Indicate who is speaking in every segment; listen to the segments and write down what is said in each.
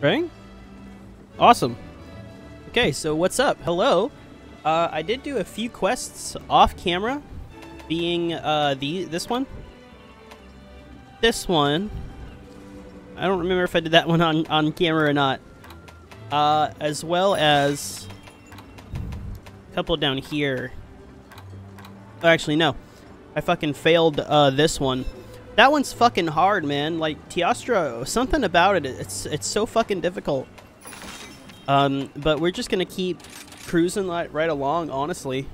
Speaker 1: Right? Awesome. Okay, so what's up? Hello. Uh, I did do a few quests off camera, being uh, the this one, this one. I don't remember if I did that one on on camera or not. Uh, as well as a couple down here. Oh, actually, no. I fucking failed uh, this one. That one's fucking hard, man. Like Teostra, something about it. It's it's so fucking difficult. Um, but we're just gonna keep cruising right, right along, honestly.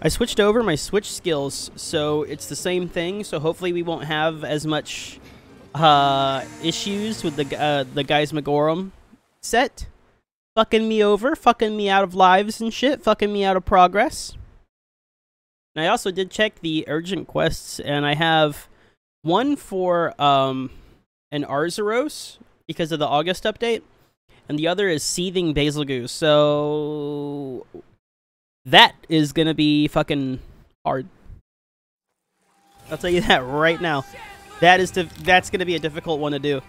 Speaker 1: I switched over my switch skills, so it's the same thing. So hopefully we won't have as much uh, issues with the uh, the Gaismagorm set, fucking me over, fucking me out of lives and shit, fucking me out of progress. And I also did check the urgent quests, and I have one for um, an Arzuros because of the August update, and the other is Seething Bazelgeuse. So that is gonna be fucking hard. I'll tell you that right now. That is that's gonna be a difficult one to do.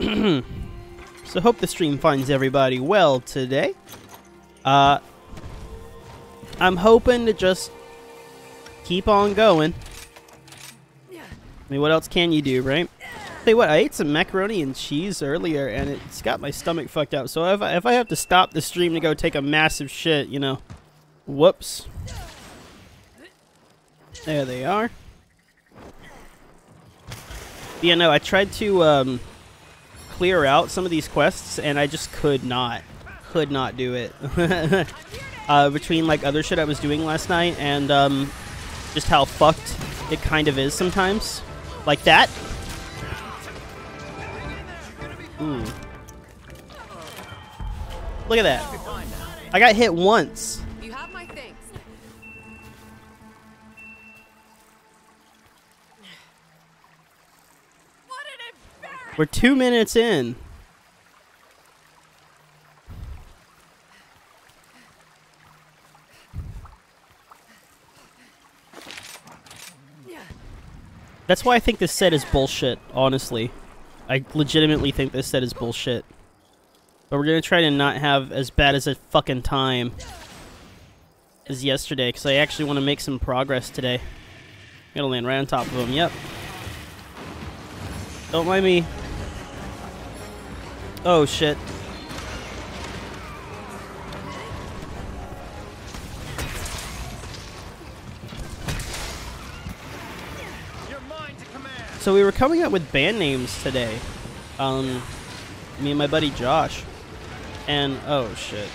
Speaker 1: so hope the stream finds everybody well today. Uh, I'm hoping to just keep on going. I mean, what else can you do, right? Say what, I ate some macaroni and cheese earlier, and it's got my stomach fucked up. So if I, if I have to stop the stream to go take a massive shit, you know, whoops. There they are. Yeah, no, I tried to um, clear out some of these quests, and I just could not, could not do it. uh, between like other shit I was doing last night and um, just how fucked it kind of is sometimes. Like that. Ooh. Look at that. I got hit once.
Speaker 2: You have my things. What an embarrassment!
Speaker 1: We're two minutes in. That's why I think this set is bullshit, honestly. I legitimately think this set is bullshit. But we're gonna try to not have as bad as a fucking time as yesterday, because I actually want to make some progress today. Gotta land right on top of him, yep. Don't mind me. Oh shit. So we were coming up with band names today. Um, me and my buddy Josh. And, oh shit.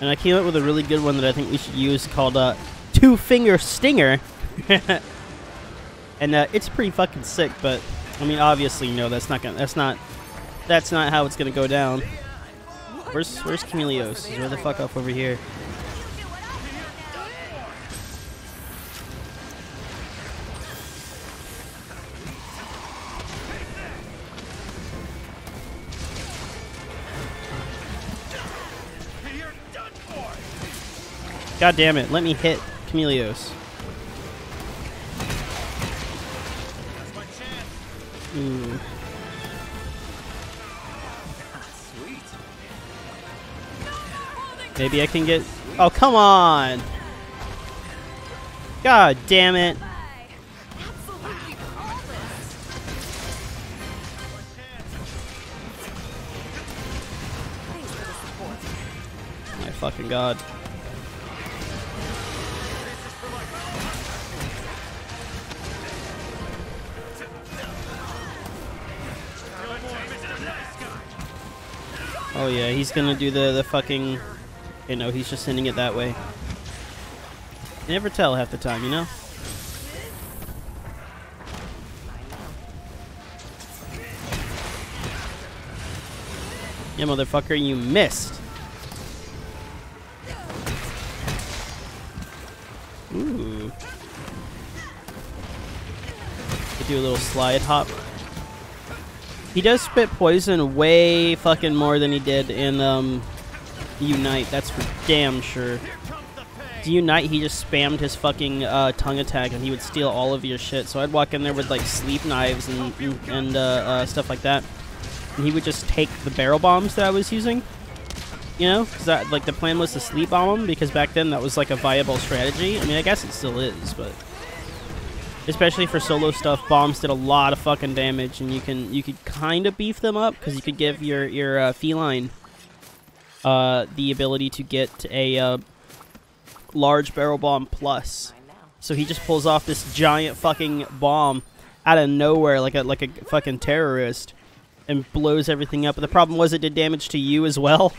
Speaker 1: And I came up with a really good one that I think we should use called uh, Two Finger Stinger. and uh, it's pretty fucking sick, but I mean, obviously, no, that's not gonna, that's not, that's not how it's gonna go down. Where's, where's Chameleos? Where the fuck up over here? God damn it, let me hit Chameleos. Ooh. Hmm. Maybe I can get... Oh, come on! God damn it. My fucking god. Oh yeah, he's gonna do the, the fucking... You know, he's just sending it that way. You never tell half the time, you know? Yeah, motherfucker, you missed. Ooh. Do a little slide hop. He does spit poison way fucking more than he did in um, Unite. That's for damn sure. Unite, he just spammed his fucking uh, tongue attack and he would steal all of your shit. So I'd walk in there with like sleep knives and, and, uh, uh, stuff like that. And he would just take the barrel bombs that I was using. You know, because that like the plan was to sleep bomb them because back then that was like a viable strategy. I mean, I guess it still is, but especially for solo stuff, bombs did a lot of fucking damage, and you can you could kind of beef them up because you could give your your uh, feline uh, the ability to get a uh, large barrel bomb plus. So he just pulls off this giant fucking bomb out of nowhere, like a like a fucking terrorist, and blows everything up. But the problem was it did damage to you as well.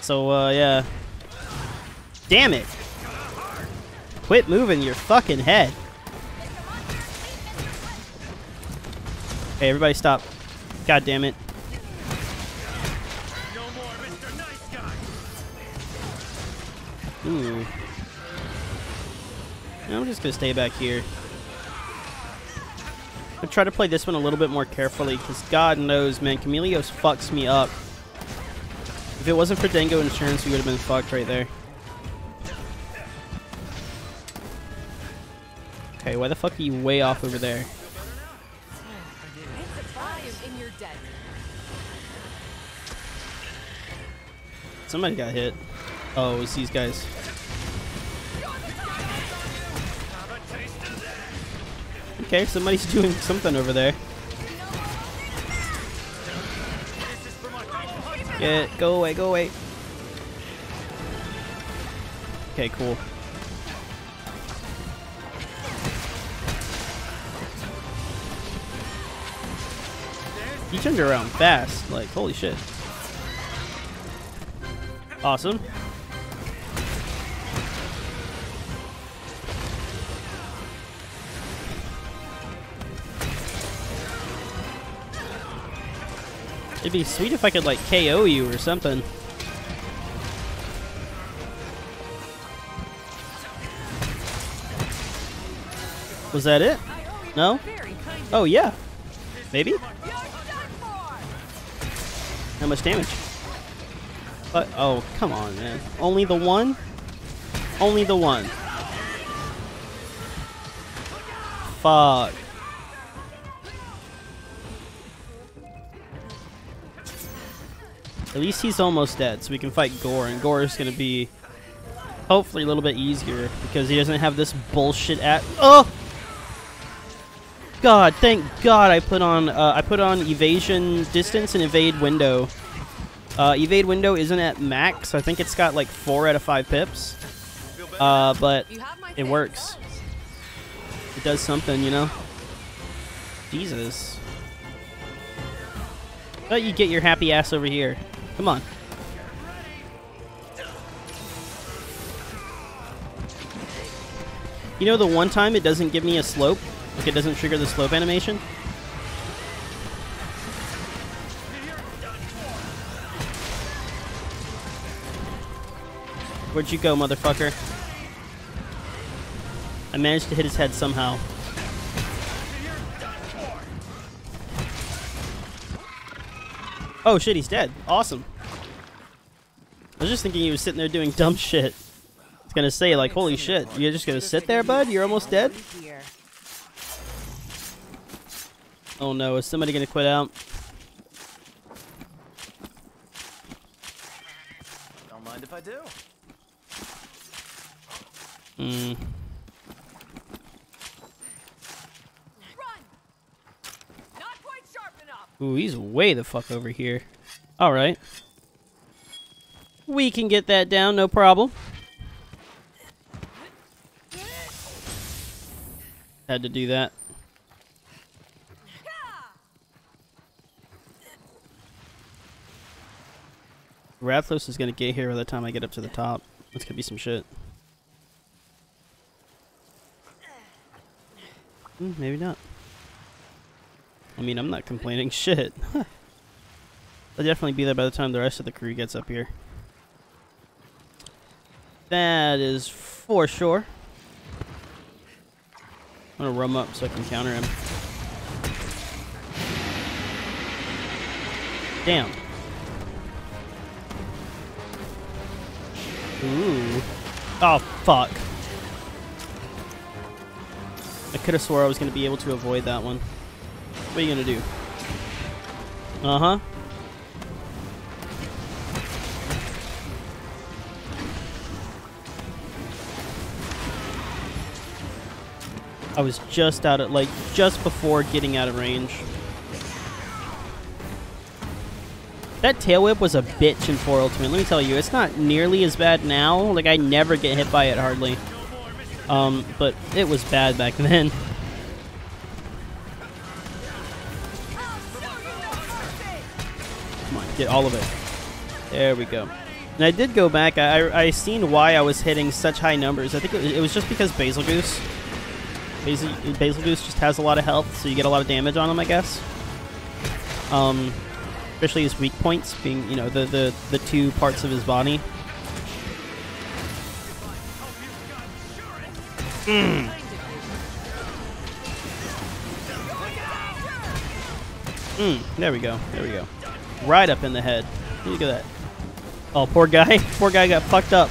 Speaker 1: So uh, yeah. Damn it! Quit moving your fucking head. Hey, everybody stop. God damn it.
Speaker 3: No more. Nice.
Speaker 1: Ooh. I'm just gonna stay back here. I try to play this one a little bit more carefully, because God knows, man, Chameleos fucks me up. If it wasn't for Dango Insurance, we would have been fucked right there. Okay, why the fuck are you way off over there? Somebody got hit. Oh, it's these guys. Okay, somebody's doing something over there. Get, go away, go away. Okay, cool. He turned around fast, like, holy shit. Awesome. It'd be sweet if I could, like, KO you or something. Was that it? No?
Speaker 2: Very kind of
Speaker 1: Oh, yeah. Maybe?
Speaker 2: You're done for.
Speaker 1: How much damage? But, oh, come on, man. Only the one? Only the one. Fuck. At least he's almost dead, so we can fight Gore, and Gore is gonna be hopefully a little bit easier because he doesn't have this bullshit at. Oh! God, thank God I put on uh, I put on evasion distance and evade window. Uh, evade window isn't at max. I think it's got like four out of five pips. Uh, but
Speaker 2: You have my
Speaker 1: it works. It does something, you know. Jesus. But you get your happy ass over here. Come on. You know the one time it doesn't give me a slope? Like it doesn't trigger the slope animation? Where'd you go, motherfucker? I managed to hit his head somehow. Oh shit, he's dead. Awesome. I was just thinking he was sitting there doing dumb shit. I was gonna say, like, holy shit, you're just gonna sit there, bud? You're almost dead? Oh no, is somebody gonna quit out?
Speaker 4: Don't mind if I do.
Speaker 1: Hmm. Ooh, he's way the fuck over here. Alright. We can get that down, no problem. Had to do that. Rathalos is gonna get here by the time I get up to the top. That's gonna be some shit. Hmm, maybe not. I mean, I'm not complaining. Shit. I'll definitely be there by the time the rest of the crew gets up here. That is for sure. I'm gonna roam up so I can counter him. Damn. Ooh. Oh, fuck. I could have swore I was going to be able to avoid that one. What are you going to do? Uh-huh. I was just out of, like, just before getting out of range. That tail whip was a bitch in 4 Ultimate. Let me tell you, it's not nearly as bad now. Like, I never get hit by it hardly. Um, but it was bad back then. Come on, get all of it. There we go. And I did go back. I, I, seen why I was hitting such high numbers. I think it was, it was just because Bazelgeuse. Basil, Bazelgeuse just has a lot of health, so you get a lot of damage on him, I guess. Um, especially his weak points being, you know, the, the, the two parts of his body. Mm, there we go. There we go. Right up in the head. Look at that. Oh, poor guy. poor guy got fucked up.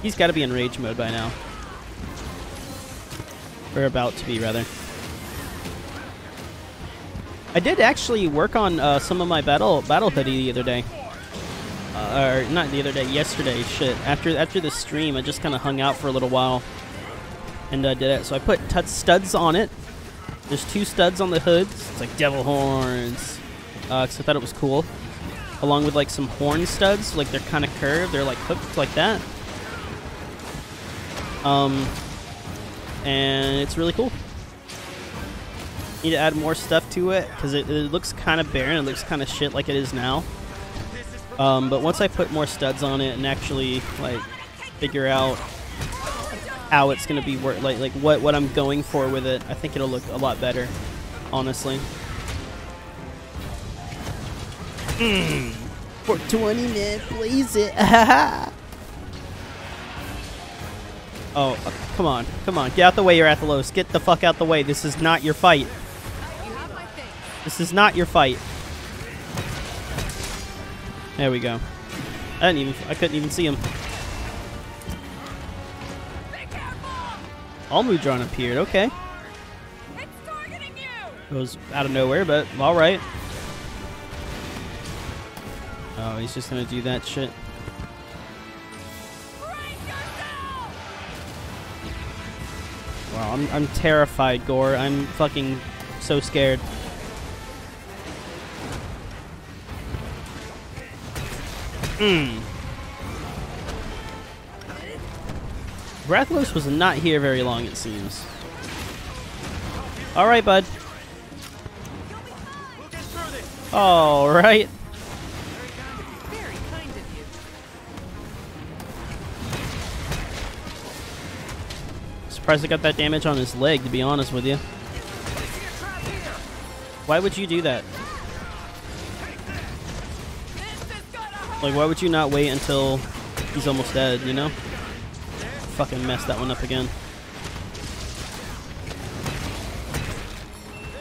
Speaker 1: He's got to be in rage mode by now. Or about to be, rather. I did actually work on uh, some of my battle battle hoodie the other day. Uh, or not the other day, yesterday. Shit. After after the stream, I just kind of hung out for a little while and uh, did it. So I put studs on it. There's two studs on the hoods. It's like devil horns. Uh, 'cause I thought it was cool. Along with like some horn studs, like they're kind of curved. They're like hooked like that. Um, and it's really cool. Need to add more stuff to it because it, it looks kind of barren. It looks kind of shit like it is now. Um, but once I put more studs on it and actually like figure out how it's gonna be work like like what what I'm going for with it, I think it'll look a lot better, honestly. Mm. For 20 minutes, please it. oh, uh, come on, come on, get out the way, you're Athelos. Get the fuck out the way. This is not your fight.
Speaker 2: You have my thing.
Speaker 1: This is not your fight. There we go. I didn't even. I couldn't even see him. Almudron appeared. Okay. It was out of nowhere, but all right. Oh, he's just gonna do that shit. Wow, I'm I'm terrified, Gore. I'm fucking so scared. Hmm. Rathalos was not here very long, it seems. All right, bud.
Speaker 3: We'll get through this.
Speaker 1: All right.
Speaker 2: Very kind of you.
Speaker 1: Surprised I got that damage on his leg, to be honest with you. Why would you do that? Like, why would you not wait until he's almost dead, you know? Fucking messed that one up again.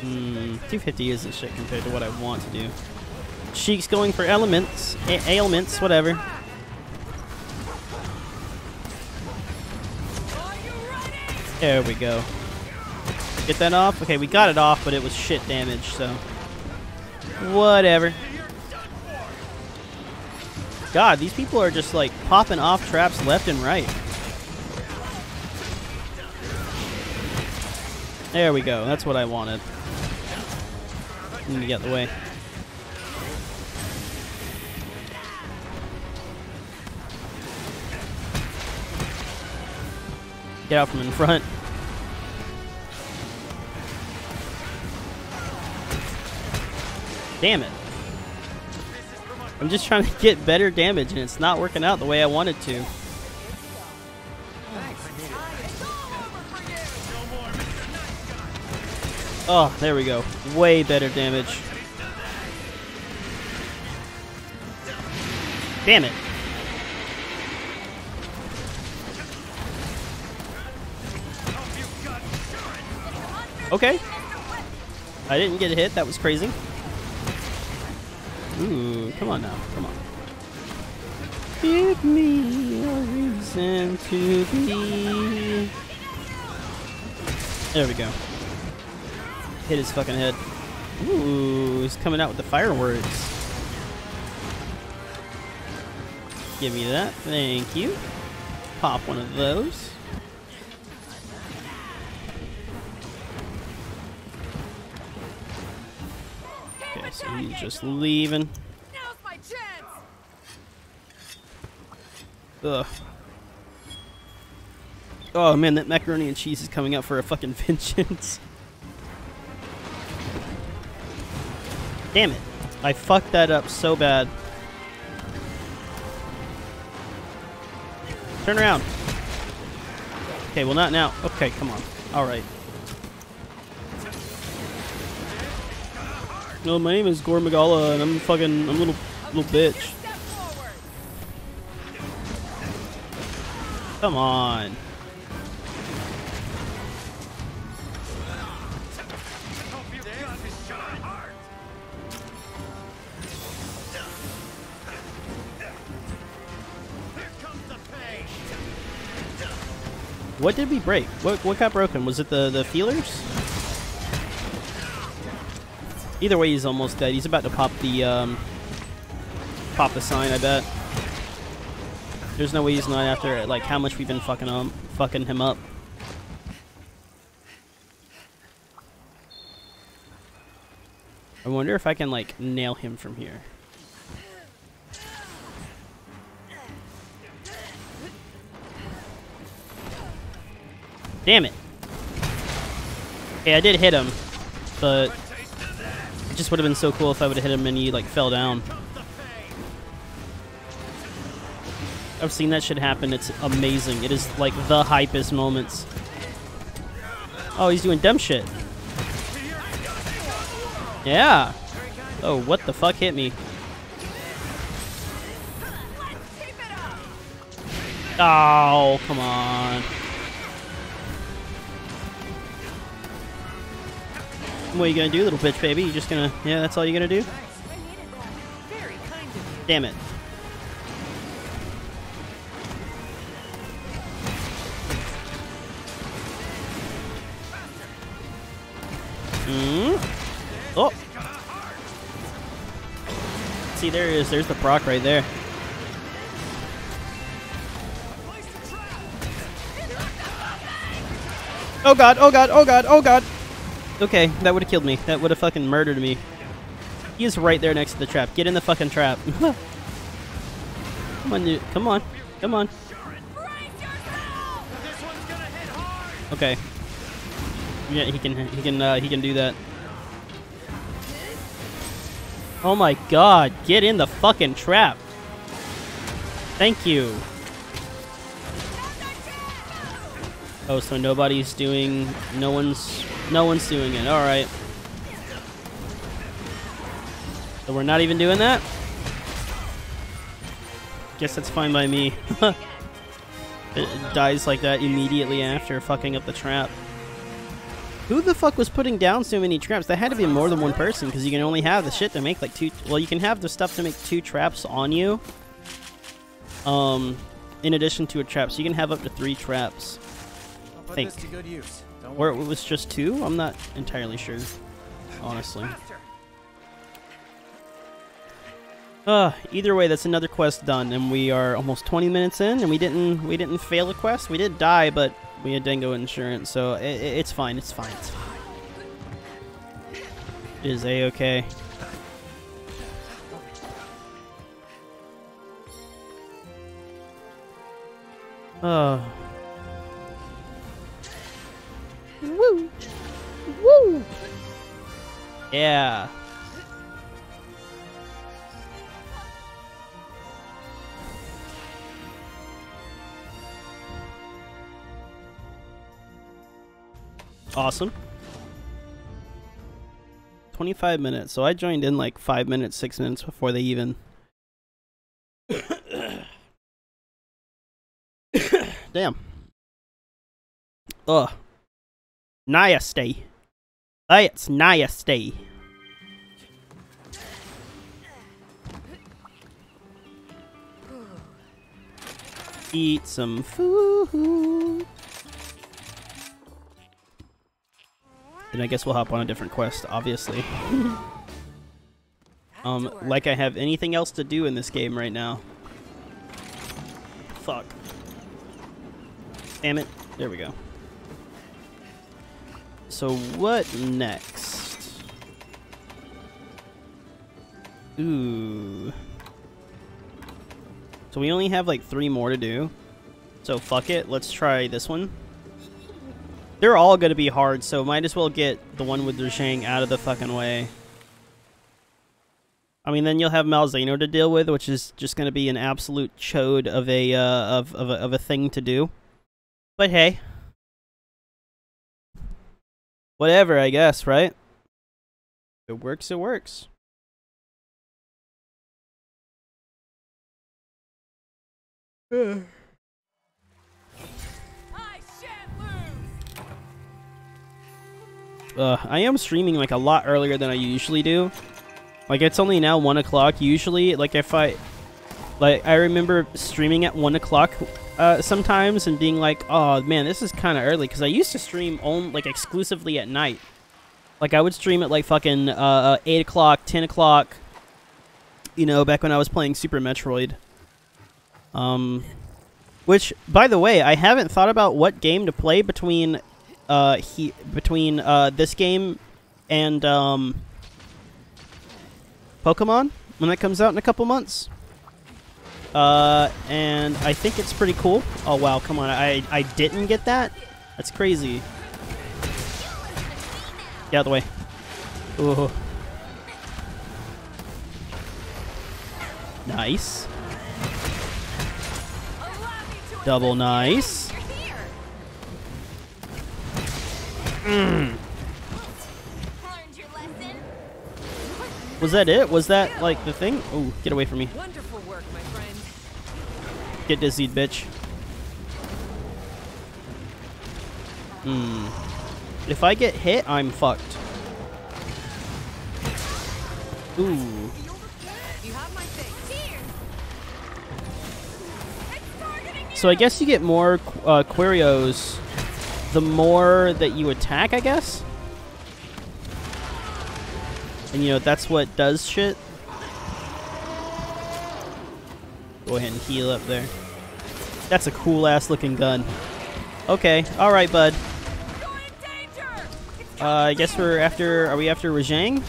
Speaker 1: Hmm, 250 isn't shit compared to what I want to do. Sheik's going for elements, ailments, whatever. There we go. Get that off? Okay, we got it off, but it was shit damage, so. Whatever. God, these people are just like popping off traps left and right. There we go. That's what I wanted. Need to get the way. Get out from in front. Damn it. I'm just trying to get better damage and it's not working out the way I wanted to. Oh, there we go. Way better damage. Damn it. Okay. I didn't get hit. That was crazy. Ooh, come on now. Come on. Give me a reason to be. There we go. Hit his fucking head. Ooh, he's coming out with the fireworks. Give me that. Thank you. Pop one of those. Just leaving.
Speaker 2: Now's my chance.
Speaker 1: Ugh. Oh man, that macaroni and cheese is coming out for a fucking vengeance. Damn it. I fucked that up so bad. Turn around. Okay, well not now. Okay, come on. Alright. No, my name is Gore Magala and I'm fucking I'm a little little bitch. Come on. What did we break? What what got broken? Was it the the feelers? Either way, he's almost dead. He's about to pop the um pop the sign. I bet. There's no way he's not after like how much we've been fucking um fucking him up. I wonder if I can like nail him from here. Damn it. Okay, I did hit him, but just would have been so cool if I would have hit him and he like fell down. I've seen that shit happen. It's amazing. It is like the hypest moments. Oh, he's doing dumb shit. Yeah. Oh, what the fuck hit me? Oh, come on. What are you gonna do, little bitch baby? You just gonna, yeah, that's all you're gonna do? Damn it. Hmm. Oh. See, there is. There's the proc right there. Oh god, oh god, oh god, oh god. Okay, that would have killed me. That would have fucking murdered me. He is right there next to the trap. Get in the fucking trap. come on, dude. Come on. Come on. Okay. Yeah, he can he can uh, he can do that. Oh my god, get in the fucking trap. Thank you. Oh, so nobody's doing no one's no one's doing it. All right. So we're not even doing that? Guess that's fine by me. it, it dies like that immediately after fucking up the trap. Who the fuck was putting down so many traps? That had to be more than one person because you can only have the shit to make like two. Well, you can have the stuff to make two traps on you. Um, in addition to a trap, so you can have up to three traps.
Speaker 4: I'll put
Speaker 1: Think.
Speaker 4: this to good use.
Speaker 1: Or it was just two? I'm not entirely sure, honestly. Uh, either way, that's another quest done, and we are almost 20 minutes in, and we didn't we didn't fail a quest. We did die, but we had Dango insurance, so i i it's fine. It's fine. It's fine. It is a okay. Uh. Woo! Woo! Yeah. Awesome. 25 minutes. So I joined in like 5 minutes, 6 minutes before they even. Damn. Ugh. Nasty. That's nasty. Eat some food. Then I guess we'll hop on a different quest, obviously. um, like I have anything else to do in this game right now. Fuck. Damn it. There we go. So what next? Ooh. So we only have like three more to do. So fuck it, let's try this one. They're all gonna be hard, so might as well get the one with Rajang out of the fucking way. I mean, then you'll have Malzeno to deal with, which is just gonna be an absolute chode of a uh, of of a, of a thing to do. But hey, whatever, I guess, right? It works, it works.
Speaker 2: I.
Speaker 1: Uh, I am streaming like a lot earlier than I usually do. Like it's only now one o'clock. Usually, like if I, like I remember streaming at one o'clock uh, sometimes and being like, oh man, this is kind of early because I used to stream on like exclusively at night. Like I would stream at like fucking uh, uh, eight o'clock, ten o'clock. You know, back when I was playing Super Metroid. Um, which, by the way, I haven't thought about what game to play between, uh, he between uh this game and um Pokemon when that comes out in a couple months. Uh, and I think it's pretty cool. Oh wow, come on, I I didn't get that. That's crazy. Get out of the way. Ooh. Nice. Double nice. Mm. Was that it? Was that like the thing? Oh, get away from me. Get dizzied, bitch. Hmm. If I get hit, I'm fucked. Ooh. So I guess you get more uh, Quirios the more that you attack, I guess? And you know, that's what does shit. Go ahead and heal up there. That's a cool ass looking gun. Okay, alright, bud. Uh, I guess we're after. Are we after Rajang?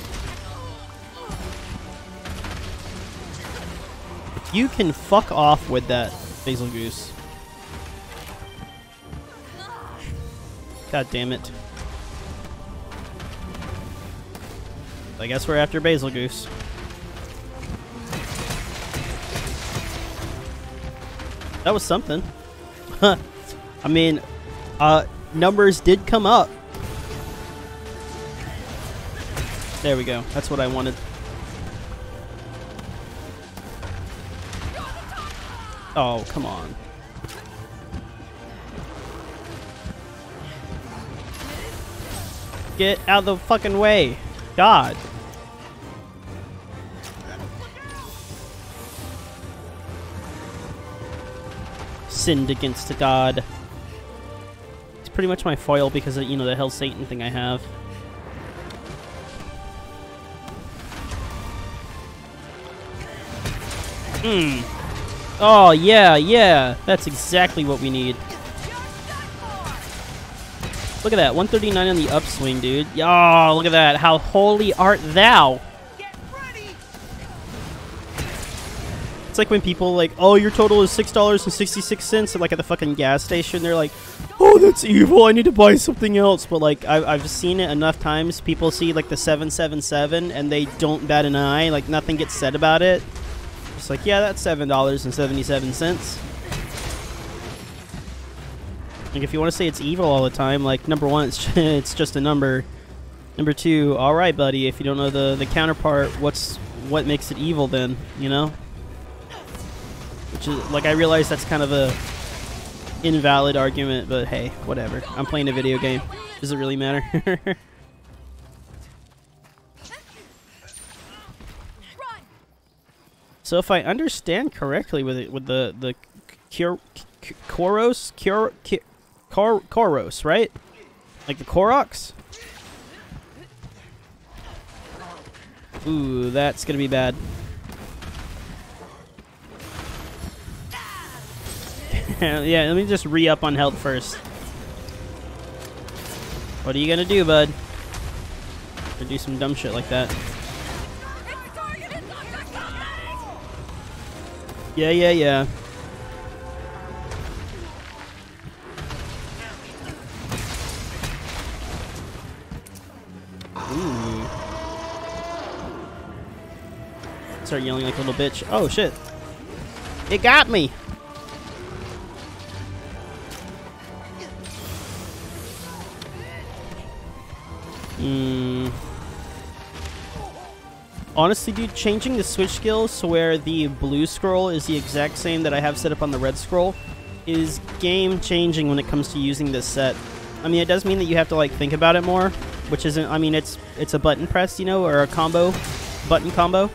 Speaker 1: You can fuck off with that, Bazelgeuse. God damn it. I guess we're after Bazelgeuse. That was something. I mean, uh, numbers did come up. There we go. That's what I wanted. Oh, come on. Get out of the fucking way. God. Sinned against God. It's pretty much my foil because of, you know, the Hell Satan thing I have. Hmm. Oh, yeah, yeah. That's exactly what we need. Look at that. 139 on the upswing, dude. Oh, look at that. How holy art thou? Like when people like, oh, your total is six dollars and sixty six cents, like at the fucking gas station. They're like, oh, that's evil. I need to buy something else. But like, I've I've seen it enough times. People see like the seven seven seven, and they don't bat an eye. Like nothing gets said about it. It's like, yeah, that's seven dollars and seventy seven cents. Like if you want to say it's evil all the time, like number one, it's it's just a number. Number two, all right, buddy. If you don't know the the counterpart, what's what makes it evil then? You know. Which like I realize that's kind of a invalid argument, but hey, whatever. I'm playing a video game. Does it really matter? So if I understand correctly with it, with the the Koros, Kor, Kor, Koros, right? Like the Koroks. Ooh, that's gonna be bad. yeah, let me just re-up on health first. What are you gonna do, bud? Or do some dumb shit like that? Yeah, yeah, yeah. Start yelling like a little bitch. Oh shit. It got me. Hmm. Honestly, dude, changing the switch skills to where the blue scroll is the exact same that I have set up on the red scroll is game changing when it comes to using this set. I mean, it does mean that you have to like think about it more, which isn't. I mean, it's it's a button press, you know, or a combo, button combo.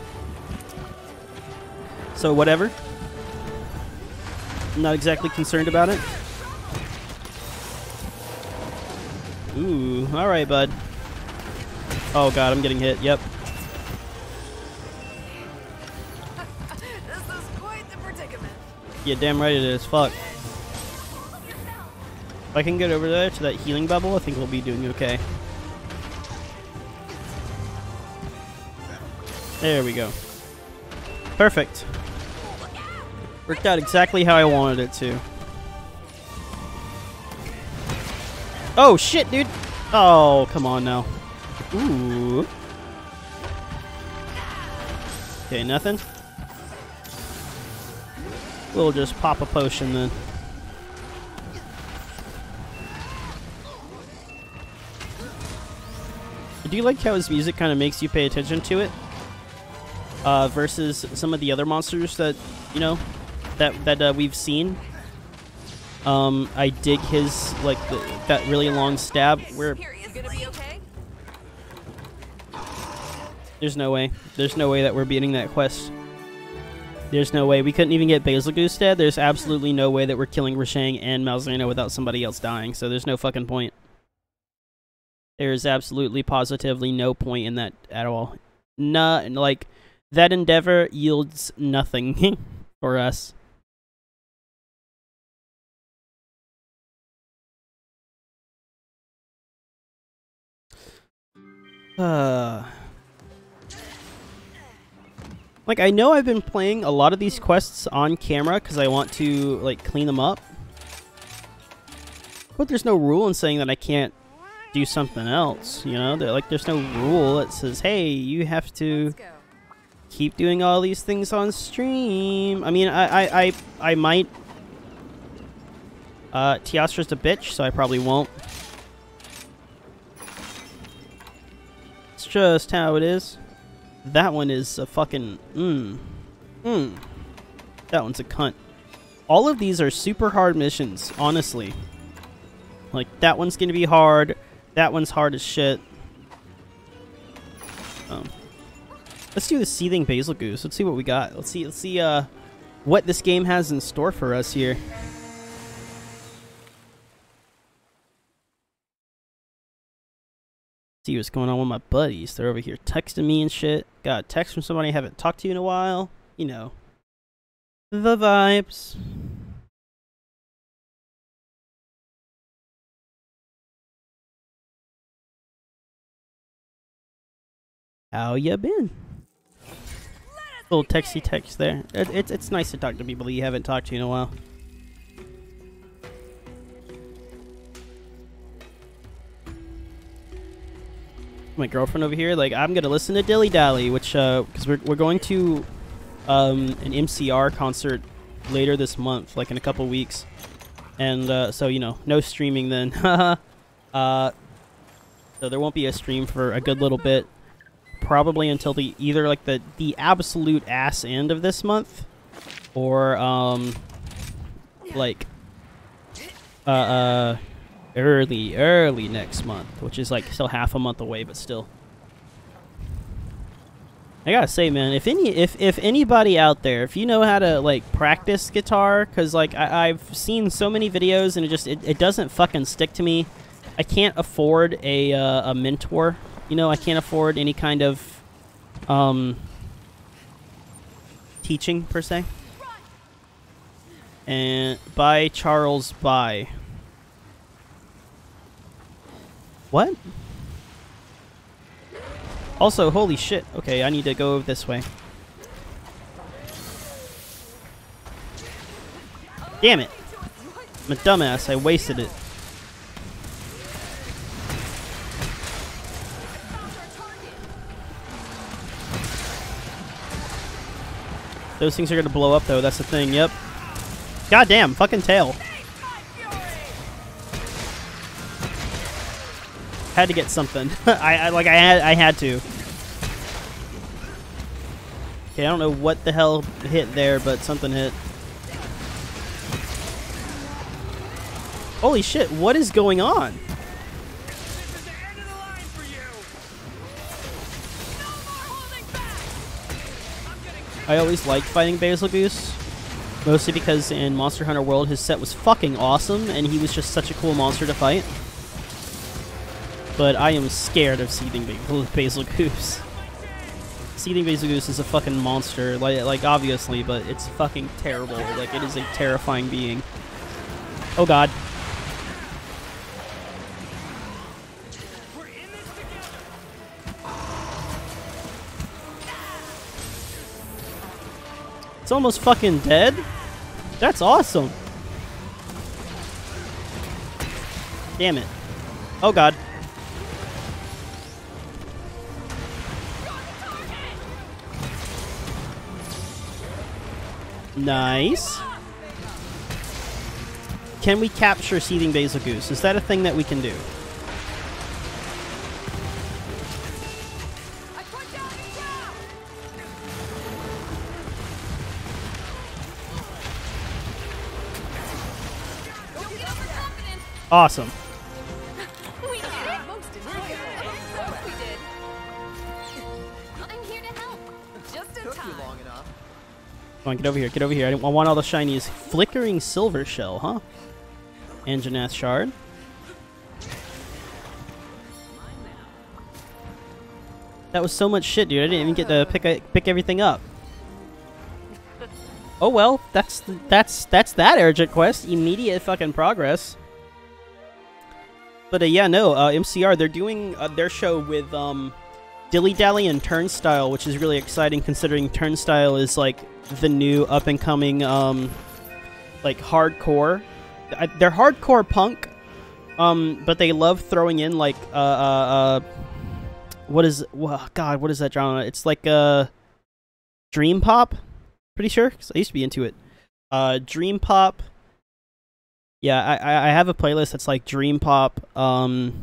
Speaker 1: So whatever. I'm not exactly concerned about it. Ooh, all right, bud. Oh god, I'm getting hit. Yep.
Speaker 2: This is quite the predicament.
Speaker 1: Yeah, damn right it is. Fuck. If I can get over there to that healing bubble, I think we'll be doing okay. There we go. Perfect. Worked out exactly how I wanted it to. Oh, shit, dude! Oh, come on now. Ooh. Okay, nothing. We'll just pop a potion then. I do like how his music kind of makes you pay attention to it. Uh, versus some of the other monsters that, you know, that that uh, we've seen. Um, I dig his like the, that really long stab where
Speaker 2: You gonna be okay?
Speaker 1: There's no way, there's no way that we're beating that quest. There's no way we couldn't even get Bazelgeuse dead. There's absolutely no way that we're killing Rajang and Malzeno without somebody else dying. So there's no fucking point. There is absolutely positively no point in that at all. Nah, like that endeavor yields nothing for us. Uh like I know I've been playing a lot of these quests on camera because I want to like clean them up. But there's no rule in saying that I can't do something else, you know? There, like there's no rule that says, "Hey, you have to keep doing all these things on stream." I mean, I I I, I might uh Teostra's a bitch, so I probably won't. It's just how it is. That one is a fucking mm. Mm. That one's a cunt. All of these are super hard missions, honestly. Like that one's gonna be hard. That one's hard as shit. Um, let's do the seething Bazelgeuse. Let's see what we got. Let's see. Let's see. Uh, what this game has in store for us here. See what's going on with my buddies. They're over here texting me and shit. Got a text from somebody I haven't talked to in a while. You know, the vibes. How you been? Little texty text there. It, it's it's nice to talk to people that you haven't talked to in a while. My girlfriend over here, like I'm gonna listen to Dilly Dally, which uh, because we're we're going to um an MCR concert later this month, like in a couple weeks, and uh, so you know no streaming then. uh, so there won't be a stream for a good little bit probably until the either like the the absolute ass end of this month or um like uh uh early early next month which is like still half a month away but still I gotta say, man, if any, if if anybody out there, if you know how to like practice guitar, cause like I, I've seen so many videos and it just it, it doesn't fucking stick to me. I can't afford a uh, a mentor. You know, I can't afford any kind of um teaching per se. And by Charles by. What? Also, holy shit. Okay, I need to go this way. Damn it. I'm a dumbass. I wasted it. Those things are gonna blow up, though. That's the thing. Yep. Goddamn, fucking tail. Had to get something. I, I like I had I had to. Okay, I don't know what the hell hit there, but something hit. Holy shit, what is going on? I always liked fighting Bazelgeuse. Mostly because in Monster Hunter World his set was fucking awesome and he was just such a cool monster to fight. But I am scared of Seething Ba- Basil Goose. Seething Bazelgeuse is a fucking monster, like, like obviously, but it's fucking terrible. Like it is a terrifying being. Oh god. It's almost fucking dead? That's awesome. Damn it. Oh god. Nice. Can we capture Seething Bazelgeuse? Is that a thing that we can do?
Speaker 2: I
Speaker 1: Come on, get over here, get over here. I, I want all the shinies. Flickering Silver Shell, huh? And Janath Shard. That was so much shit, dude. I didn't even get to pick pick everything up. Oh well, that's that's that's that urgent quest. Immediate fucking progress. But uh, yeah, no, uh, MCR they're doing uh, their show with um, Dilly Dally and Turnstile, which is really exciting considering Turnstile is like the new up and coming um, like hardcore. I, they're hardcore punk, um, but they love throwing in like uh, uh, uh what is well, God, what is that genre? It's like uh, dream pop. Pretty sure, 'cause I used to be into it. Uh, dream pop. Yeah, I I I have a playlist that's like dream pop, um,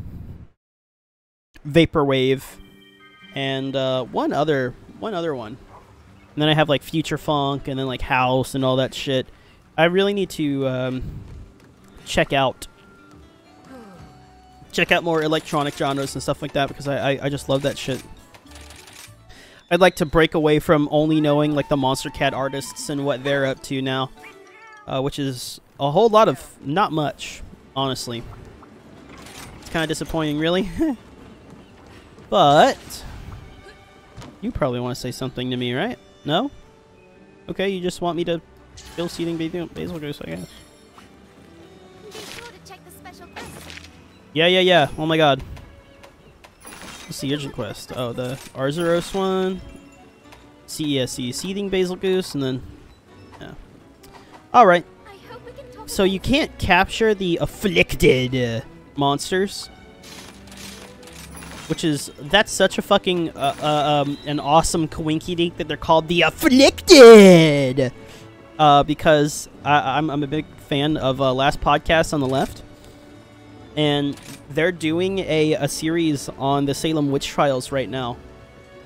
Speaker 1: vaporwave, and uh, one other one other one. And then I have like future funk, and then like house and all that shit. I really need to um, check out check out more electronic genres and stuff like that because I, I, I just love that shit. I'd like to break away from only knowing like the Monstercat artists and what they're up to now, uh, which is a whole lot of not much, honestly. It's kind of disappointing, really. but you probably want to say something to me, right? No? Okay, you just want me to kill seating Bazelgeuse, I guess. Yeah, yeah, yeah. Oh my god. What's the urgent quest? Oh, the Arzuros one. CESC, Seething Bazelgeuse, and then. Yeah. Alright, so you can't capture the afflicted uh, monsters. Which is. That's such a fucking. Uh, uh, um, an awesome coinky dink that they're called the afflicted! Uh, because I, I'm, I'm a big fan of uh, Last Podcast on the Left and they're doing a, a series on the Salem witch trials right now.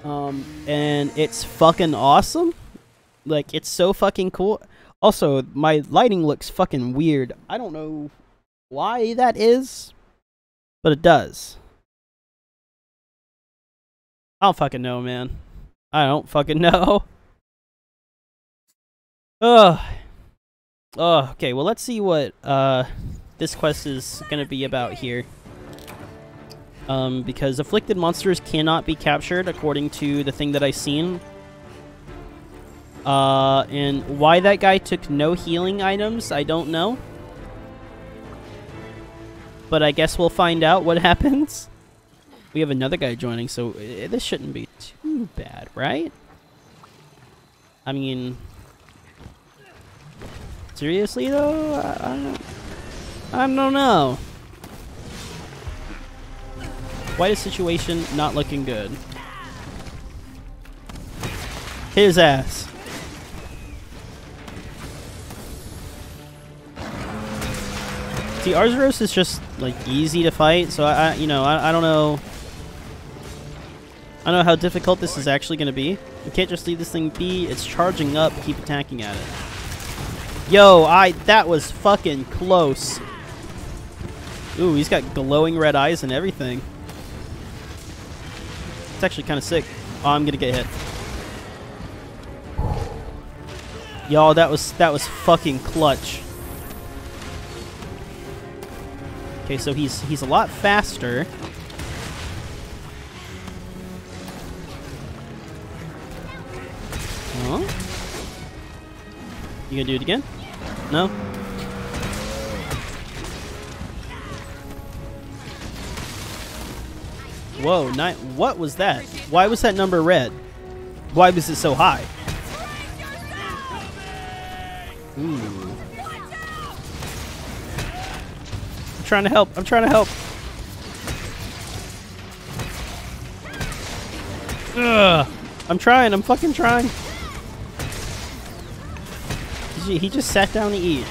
Speaker 1: Um, and it's fucking awesome. Like it's so fucking cool. Also, my lighting looks fucking weird. I don't know why that is, but it does. I don't fucking know, man. I don't fucking know. Ugh. Oh, okay. Well, let's see what uh, this quest is going to be about here. Um, because afflicted monsters cannot be captured according to the thing that I've seen. Uh, and why that guy took no healing items, I don't know. But I guess we'll find out what happens. We have another guy joining, so uh, this shouldn't be too bad, right? I mean, seriously though, I, I don't, I don't know. Quite a situation, not looking good. His ass. See, Arzuros is just like easy to fight, so I, I you know, I, I don't know. I don't know how difficult this is actually going to be. You can't just leave this thing be. It's charging up. Keep attacking at it. Yo, I that was fucking close. Ooh, he's got glowing red eyes and everything. It's actually kind of sick. Oh, I'm gonna get hit. Y'all, that was that was fucking clutch. Okay, so he's he's a lot faster. Huh? You gonna do it again? No? Whoa, ni- what was that? Why was that number red? Why was it so high? Ooh. I'm trying to help. I'm trying to help. Ugh. I'm trying. I'm fucking trying. He just sat down to eat.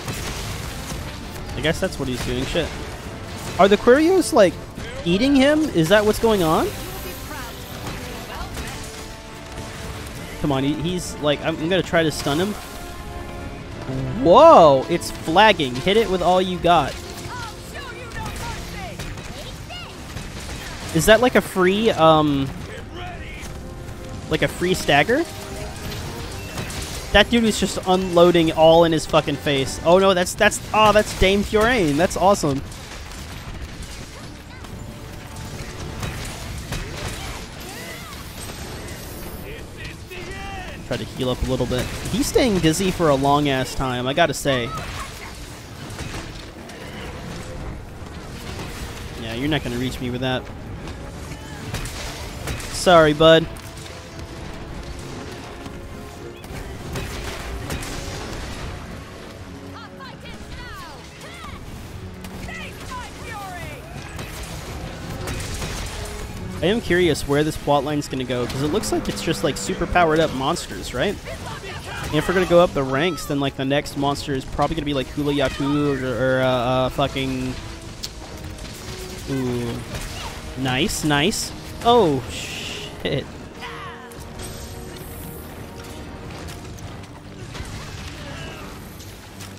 Speaker 1: I guess that's what he's doing. Shit. Are the Qurios, like, eating him? Is that what's going on? Come on, he, he's like, I'm, I'm gonna try to stun him. Whoa, it's flagging. Hit it with all you got. Is that like a free, um, like a free stagger? That dude is just unloading all in his fucking face. Oh no, that's, that's, oh, that's Dame Fiorayne. That's awesome. Try to heal up a little bit. He's staying dizzy for a long ass time, I gotta say. Yeah, you're not gonna reach me with that. Sorry, bud. I am curious where this plotline's gonna go, because it looks like it's just like super powered up monsters, right? And if we're gonna go up the ranks, then like the next monster is probably gonna be like Hula Yaku or, or uh, uh, fucking. Ooh, nice, nice. Oh shit.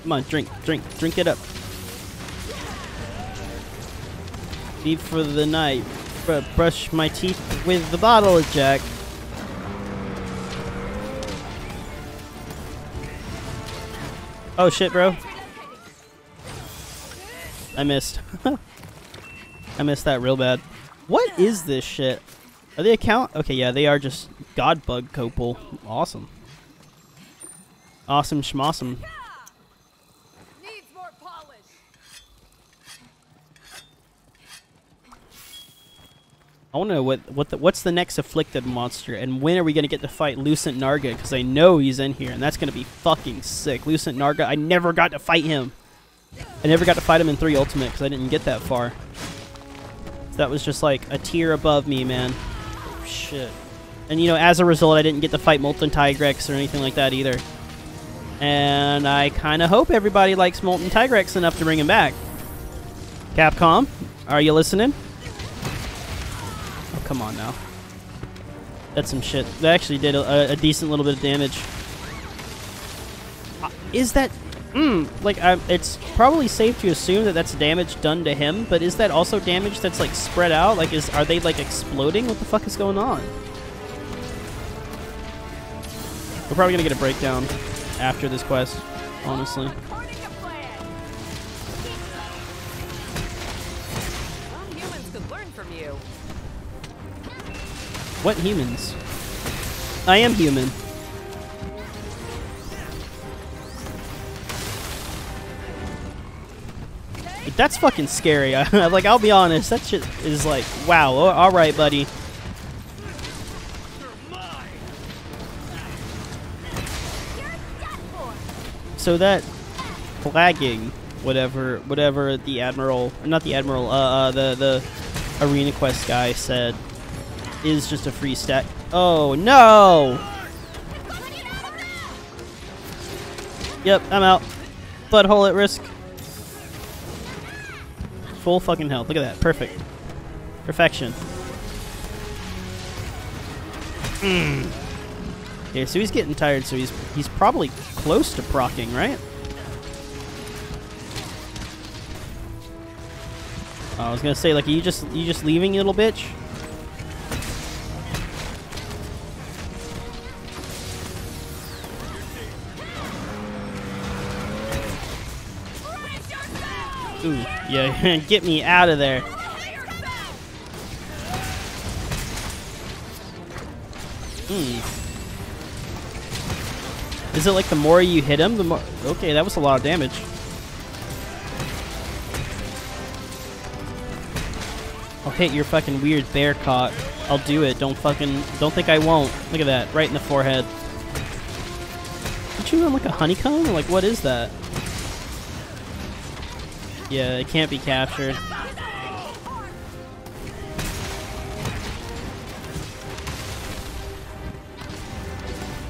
Speaker 1: Come on, drink, drink, drink it up. Leave for the night. Br brush my teeth with the bottle Jack. Oh shit, bro. I missed. I missed that real bad. What is this shit? Are they account? Okay, yeah, they are just Godbug Copal. Awesome. Awesome schmossum.
Speaker 2: Needs more polish.
Speaker 1: I want to know what what the, what's the next afflicted monster, and when are we gonna get to fight Lucent Narga? Because I know he's in here, and that's gonna be fucking sick. Lucent Narga, I never got to fight him. I never got to fight him in three Ultimate because I didn't get that far. That was just like a tier above me, man. Shit. And you know, as a result, I didn't get to fight Molten Tigrex or anything like that either. And I kind of hope everybody likes Molten Tigrex enough to bring him back. Capcom, are you listening? Come on now. That's some shit. That actually did a, a decent little bit of damage. Uh, is that... Mm, like, I, it's probably safe to assume that that's damage done to him, but is that also damage that's, like, spread out? Like, is are they, like, exploding? What the fuck is going on? We're probably gonna get a breakdown after this quest, honestly. What humans? I am human. That's fucking scary. like, I'll be honest, that shit is like, wow. Oh, all right, buddy. So that flagging, whatever, whatever the admiral, not the admiral, uh, uh, the the arena quest guy said, is just a free stat. Oh no! Yep, I'm out. Butthole at risk. Full fucking health. Look at that. Perfect. Perfection. Hmm. Okay, so he's getting tired, so he's he's probably close to procking, right? Oh, I was gonna say, like, you just you just leaving, little bitch? Ooh, yeah, get me out of there. Hmm. Is it like the more you hit him, the more... Okay, that was a lot of damage. I'll hit your fucking weird bear cock. I'll do it. Don't fucking... Don't think I won't. Look at that. Right in the forehead. You chewing on like a honeycomb? Like, what is that? Yeah, it can't be captured.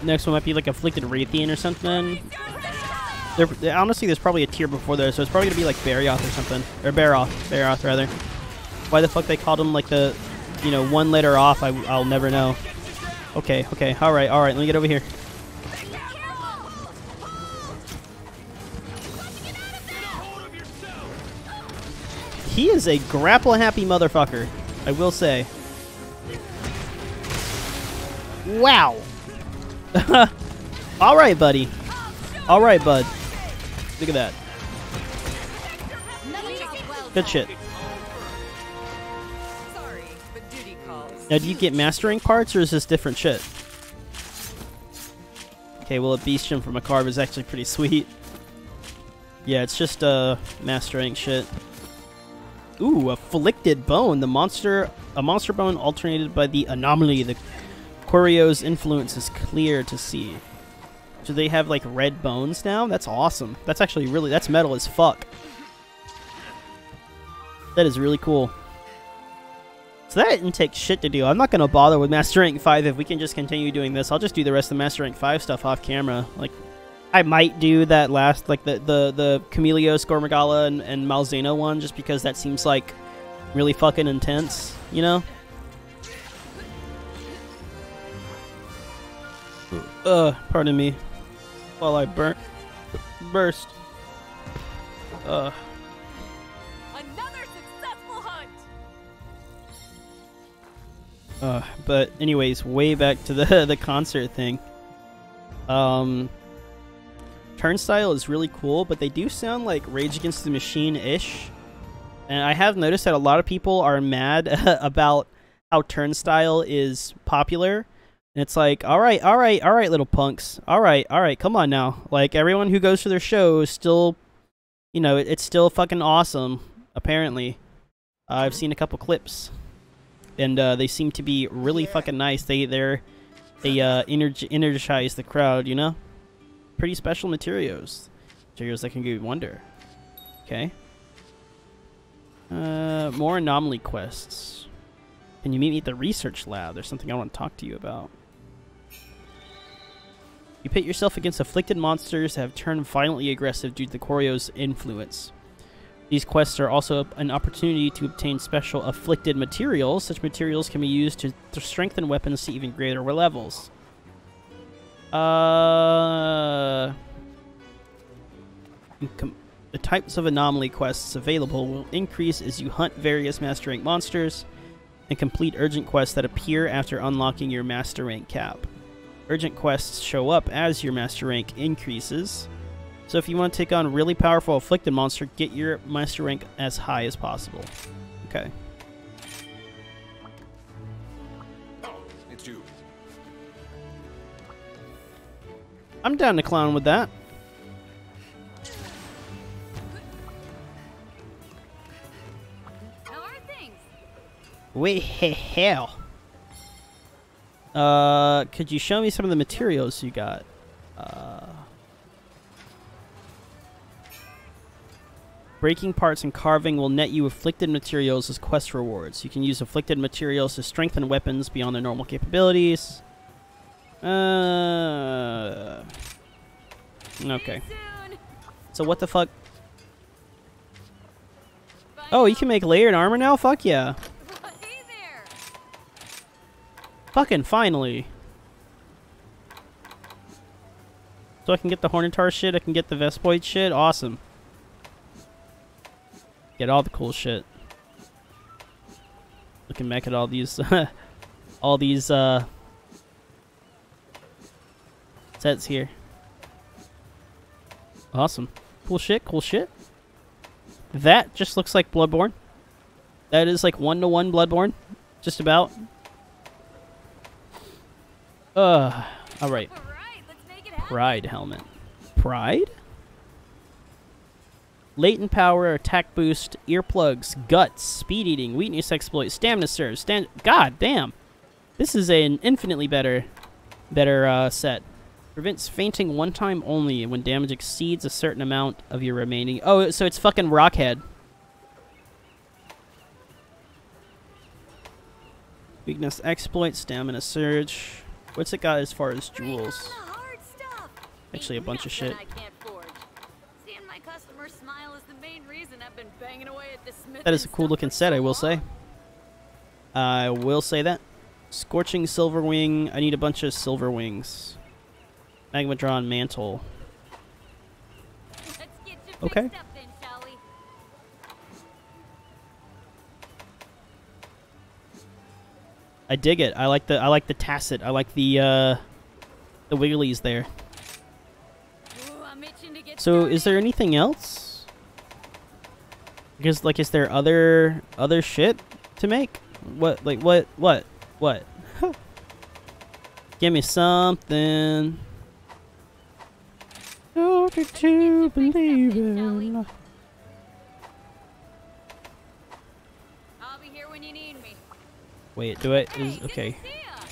Speaker 1: Next one might be like Afflicted Rathian or something. Honestly, there's probably a tier before there, so it's probably gonna be like Barioth or something. Or Barroth. Barroth, rather. Why the fuck they called him like the, you know, one letter off, I, I'll never know. Okay, okay, alright, alright, let me get over here. He is a grapple happy motherfucker, I will say. Wow. All right, buddy. All right, bud. Look at that. Good shit.
Speaker 2: Sorry, but duty calls.
Speaker 1: Now, do you get mastering parts, or is this different shit? Okay, well, a beast gem from a carve is actually pretty sweet. Yeah, it's just uh, mastering shit. Ooh, afflicted bone. The monster, a monster bone alternated by the anomaly. The Qurio's influence is clear to see. Do they have like red bones now? That's awesome. That's actually really that's metal as fuck. That is really cool. So that didn't take shit to do. I'm not gonna bother with Master Rank 5 if we can just continue doing this. I'll just do the rest of the Master Rank 5 stuff off camera. Like I might do that last like the the the Chameleos, Gormagala and, and Malzeno one just because that seems like really fucking intense, you know? Uh, pardon me. While I burnt burst. Uh
Speaker 2: Another successful hunt.
Speaker 1: Uh, but anyways, way back to the the concert thing. Um, Turnstile is really cool, but they do sound like Rage Against the Machine ish. And I have noticed that a lot of people are mad about how Turnstile is popular. And it's like, all right, all right, all right, little punks. All right, all right, come on now. Like, everyone who goes to their shows still, you know, it's still fucking awesome, apparently. Uh, I've seen a couple clips and uh, they seem to be really fucking nice. They they're they uh, energ- energize the crowd. You know, pretty special materials, materials that can give you wonder. Okay. Uh, more anomaly quests. Can you meet me at the research lab? There's something I want to talk to you about. You pit yourself against afflicted monsters that have turned violently aggressive due to the Qurio's influence. These quests are also an opportunity to obtain special afflicted materials. Such materials can be used to, to strengthen weapons to even greater levels. Uh, the types of anomaly quests available will increase as you hunt various master rank monsters and complete urgent quests that appear after unlocking your master rank cap. urgent quests show up as your master rank increases. So if you want to take on really powerful afflicted monster, get your master rank as high as possible. Okay. I'm down to clown with that.
Speaker 5: How are things?
Speaker 1: Wait, hell. Uh, could you show me some of the materials you got? Uh, breaking parts and carving will net you afflicted materials as quest rewards. You can use afflicted materials to strengthen weapons beyond their normal capabilities. Uh, okay. So what the fuck? Oh, you can make layered armor now? Fuck yeah. Fucking finally. So I can get the Hornetaur shit, I can get the Vespoid shit. Awesome. Get all the cool shit. Looking back at all these all these uh sets here. Awesome. Cool shit, cool shit. That just looks like Bloodborne. That is like one to one Bloodborne. Just about. Uh, all right.
Speaker 5: All right.
Speaker 1: Pride helmet. Pride? Latent power, attack boost, earplugs, guts, speed eating, weakness exploit, stamina surge, stand. God damn, this is an infinitely better, better uh, set. Prevents fainting one time only when damage exceeds a certain amount of your remaining. Oh, so it's fucking Rockhead. Weakness exploit, stamina surge. What's it got as far as jewels?
Speaker 5: the hard stuff.
Speaker 1: Actually, a bunch of shit.
Speaker 5: I can't forge. Seeing my customers smile is the main reason I've been banging away at the smith
Speaker 1: That is a cool looking set, I will say. I will say that. Scorching Silver Wing. I need a bunch of Silver Wings. Magmadron Mantle. Okay. I dig it. I like the I like the tacit. I like the uh the wigglies there. So is there anything else? Because like is there other other shit to make? What like what what what? Give me something. Order to believe in.
Speaker 5: I'll be here when you need me.
Speaker 1: Wait, do I
Speaker 5: Hey,
Speaker 1: is okay.
Speaker 5: see ya.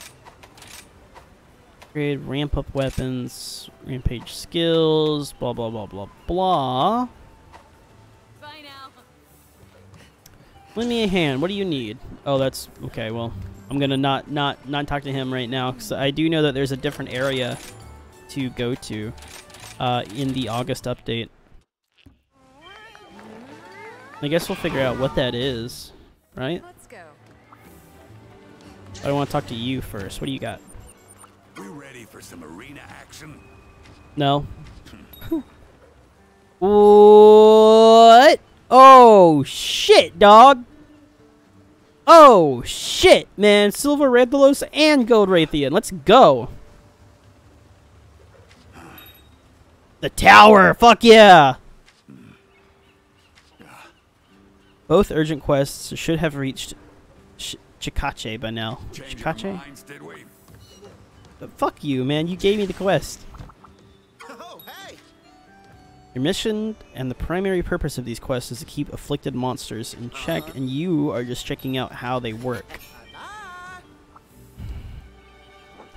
Speaker 1: Upgrade, ramp up weapons, rampage skills, blah blah blah blah blah.
Speaker 5: Bye now.
Speaker 1: Lend me a hand. What do you need? Oh, that's okay. Well, I'm gonna not not not talk to him right now because I do know that there's a different area to go to uh, in the August update. I guess we'll figure out what that is, right?
Speaker 2: Let's go.
Speaker 1: I want to talk to you first. What do you got?
Speaker 3: We ready for some arena action?
Speaker 1: No. what? Oh shit, dog. Oh shit, man. Silver Rathalos and Gold Rathian. Let's go. The tower. Fuck yeah. Both urgent quests should have reached Sh- Chikache by now.
Speaker 3: Change
Speaker 1: Chikache?
Speaker 3: minds, did we?
Speaker 1: Uh, Fuck you, man. You gave me the quest.
Speaker 6: Oh, hey!
Speaker 1: Your mission and the primary purpose of these quests is to keep afflicted monsters in check, and you are just checking out how they work.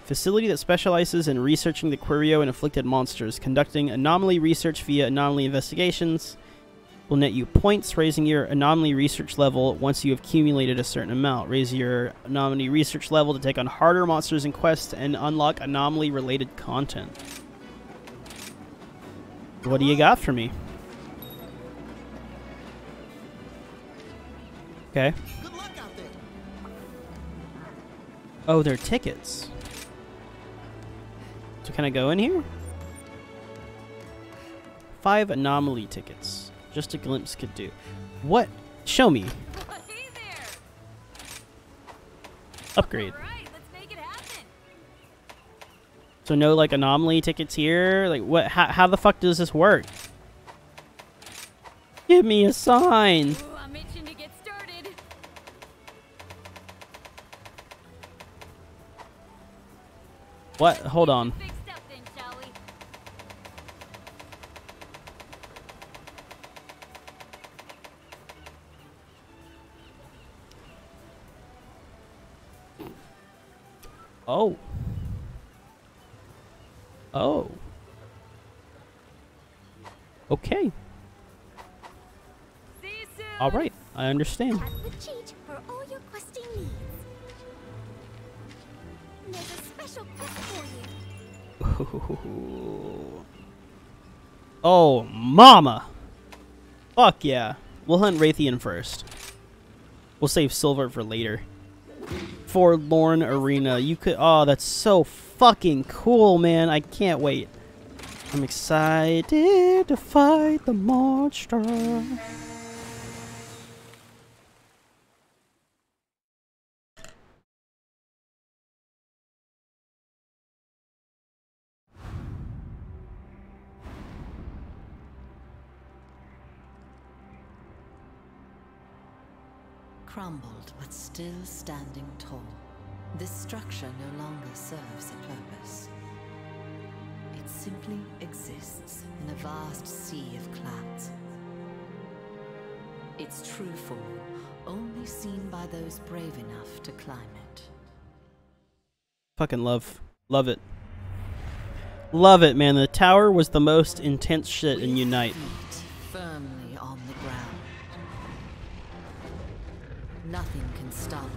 Speaker 1: Facility that specializes in researching the Qurio and afflicted monsters, conducting anomaly research via anomaly investigations, will net you points, raising your anomaly research level once you have accumulated a certain amount. Raise your anomaly research level to take on harder monsters and quests and unlock anomaly related content. What do you got for me? Okay.
Speaker 6: good luck out there.
Speaker 1: Oh, they're tickets. So can I go in here? Five anomaly tickets. Just a glimpse could do. What? Show me.
Speaker 5: hey there.
Speaker 1: Upgrade.
Speaker 5: All right, let's make it happen.
Speaker 1: So no like anomaly tickets here. Like what? How, how the fuck does this work? Give me a sign.
Speaker 5: Ooh, I'm to get started.
Speaker 1: What? Hold on. Oh. Oh. Okay.
Speaker 5: See you soon.
Speaker 1: All right. I understand.
Speaker 7: Tap the cheat for all your questing needs. There's a special quest for you.
Speaker 1: oh, mama. Fuck yeah. We'll hunt Rathian first. We'll save Silver for later. Forlorn Arena. You could. Oh, that's so fucking cool, man. I can't wait. I'm excited to fight the monster.
Speaker 8: Standing tall, this structure no longer serves a purpose. It simply exists in a vast sea of clouds. Its true form only seen by those brave enough to climb it.
Speaker 1: Fucking love. Love it. Love it, man. The tower was the most intense shit in Unite.
Speaker 8: firmly on the ground. Nothing can stop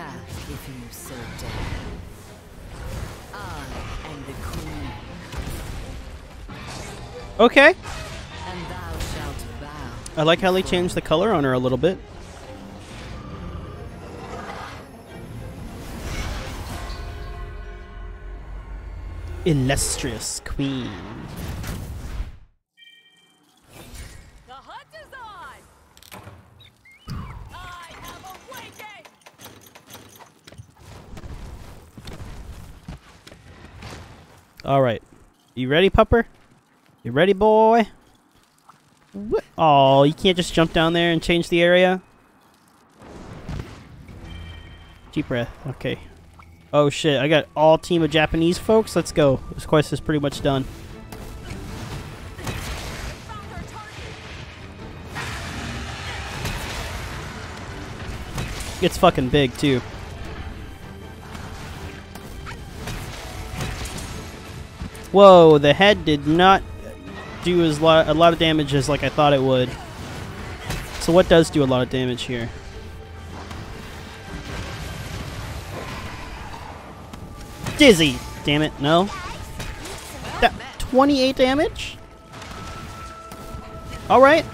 Speaker 8: Attack if you so dare. I am the queen,
Speaker 1: Okay.
Speaker 8: and thou shalt bow.
Speaker 1: I like how they changed the color on her a little bit. Illustrious queen. All right. You ready, pupper? You ready, boy? Oh, you can't just jump down there and change the area? Deep breath. Okay. Oh shit, I got all team of Japanese folks. Let's go. This quest is pretty much done. It's fucking big too. Whoa, the head did not do as a lot of damage as like I thought it would. So what does do a lot of damage here? Dizzy! Damn it, no. That 28 damage? Alright.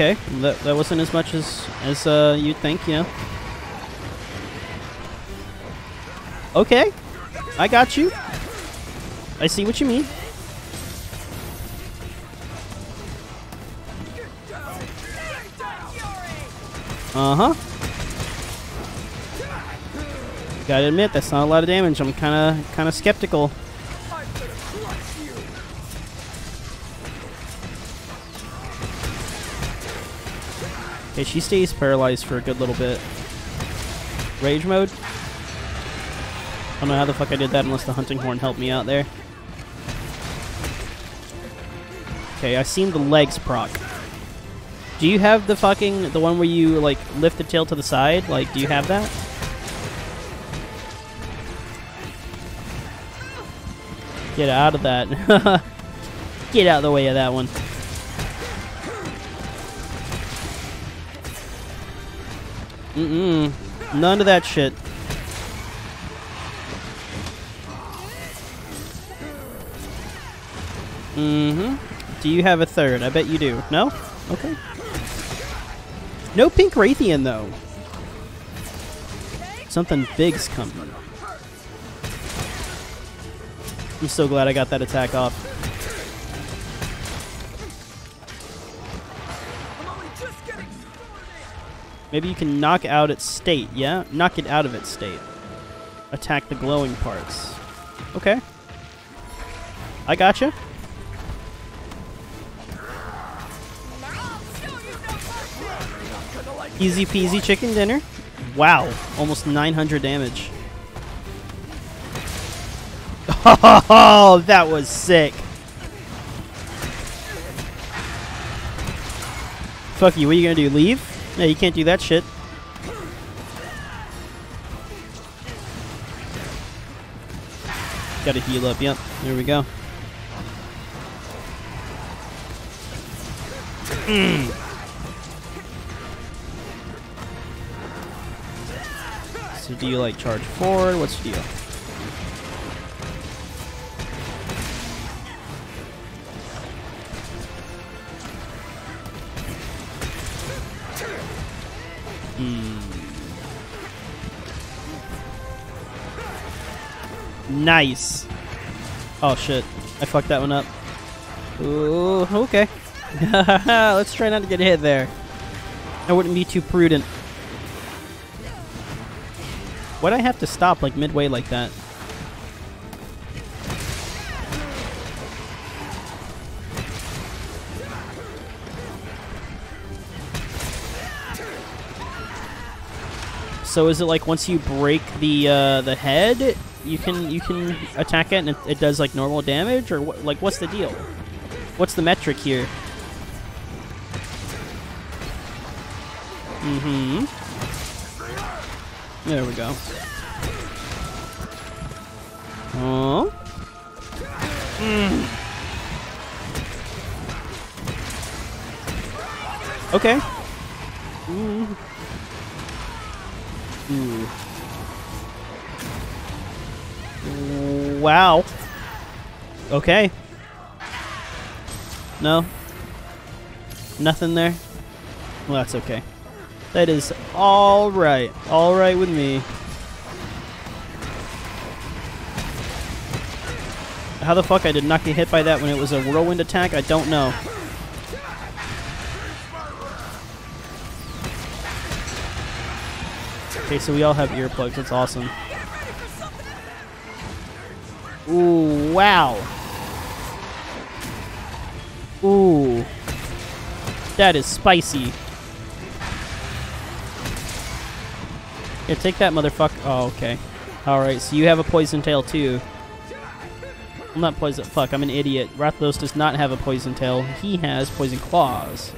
Speaker 1: Okay, that, that wasn't as much as as uh, you'd think, you know. Okay, I got you. I see what you mean. Uh huh. Gotta admit, that's not a lot of damage. I'm kind of kind of skeptical. Okay, she stays paralyzed for a good little bit. Rage mode? I don't know how the fuck I did that unless the hunting horn helped me out there. Okay, I seen the legs proc. Do you have the fucking the one where you like lift the tail to the side? Like, do you have that? Get out of that. Get out of the way of that one. Mm-mm. None of that shit. Mm-hmm. Do you have a third? I bet you do. No? Okay. No pink Rathian, though. Something big's coming. I'm so glad I got that attack off. Maybe you can knock out its state, yeah? Knock it out of its state. Attack the glowing parts. Okay. I gotcha. Easy peasy chicken dinner. Wow, almost 900 damage. Oh, that was sick. Fuck you, what are you gonna do, leave? Yeah, you can't do that shit. Gotta heal up, yep. There we go. Mm. So do you like charge forward? What's the deal? Nice. Oh shit. I fucked that one up. Ooh, okay. Let's try not to get hit there. I wouldn't be too prudent. Why'd I have to stop like midway like that? So is it like once you break the uh, the head, you can you can attack it and it, it does like normal damage, or what? Like what's the deal? What's the metric here? Mm-hmm. There we go. Oh. Mm. Okay. Mm. Ooh. Wow. Okay. No. Nothing there? Well, that's okay. That is alright. Alright with me. How the fuck I did not get hit by that when it was a whirlwind attack, I don't know. Okay, so we all have earplugs. That's awesome. Ooh, wow. Ooh. That is spicy. Here, take that motherfucker. Oh, okay. Alright, so you have a poison tail too. I'm not poison. Fuck, I'm an idiot. Rathalos does not have a poison tail. He has poison claws.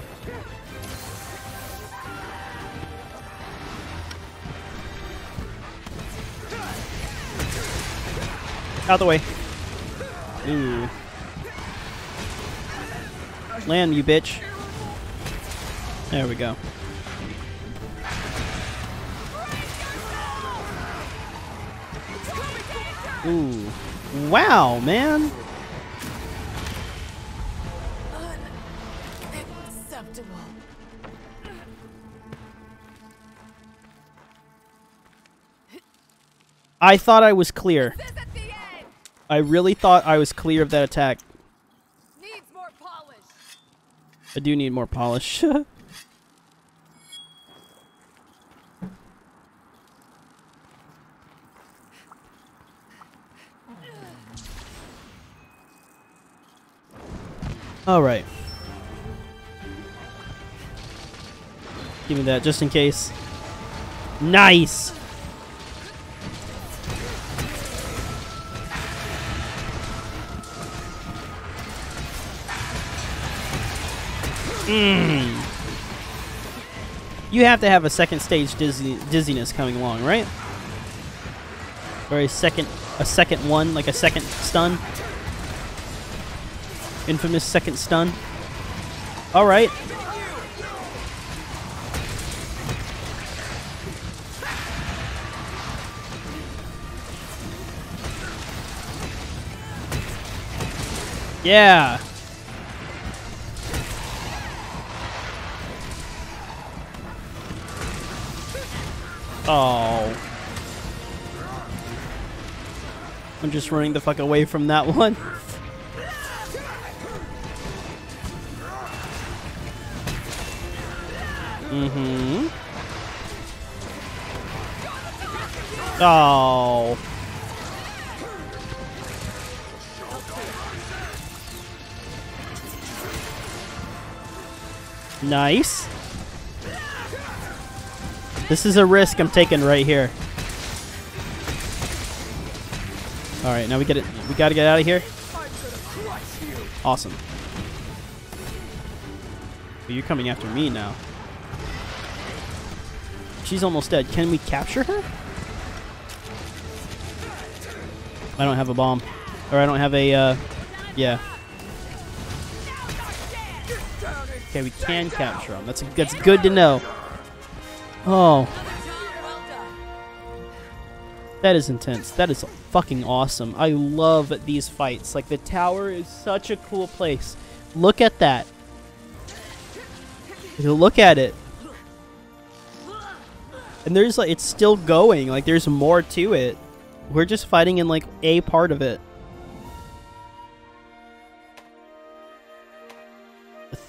Speaker 1: Out the way. Ooh. Land, you bitch. There we go. Ooh. Wow, man. I thought I was clear.
Speaker 2: This at the end
Speaker 1: I really thought I was clear of that attack.
Speaker 2: needs more polish.
Speaker 1: I do need more polish. All right. Give me that just in case. Nice. Mm. You have to have a second stage dizzy, dizziness coming along, right? Or a second, a second one, like a second stun. Infamous second stun. All right. Yeah. Oh. I'm just running the fuck away from that one. Mm-hmm. Oh. Nice. This is a risk I'm taking right here. All right, now we get it. We got to get out of here. Awesome. But you're coming after me now. She's almost dead. Can we capture her? I don't have a bomb. Or I don't have a, uh, yeah. Okay, we can capture them. That's, that's good to know. Oh. That is intense. That is fucking awesome. I love these fights. Like, the tower is such a cool place. Look at that. Look at it. And there's like, it's still going. Like, there's more to it. We're just fighting in like a part of it.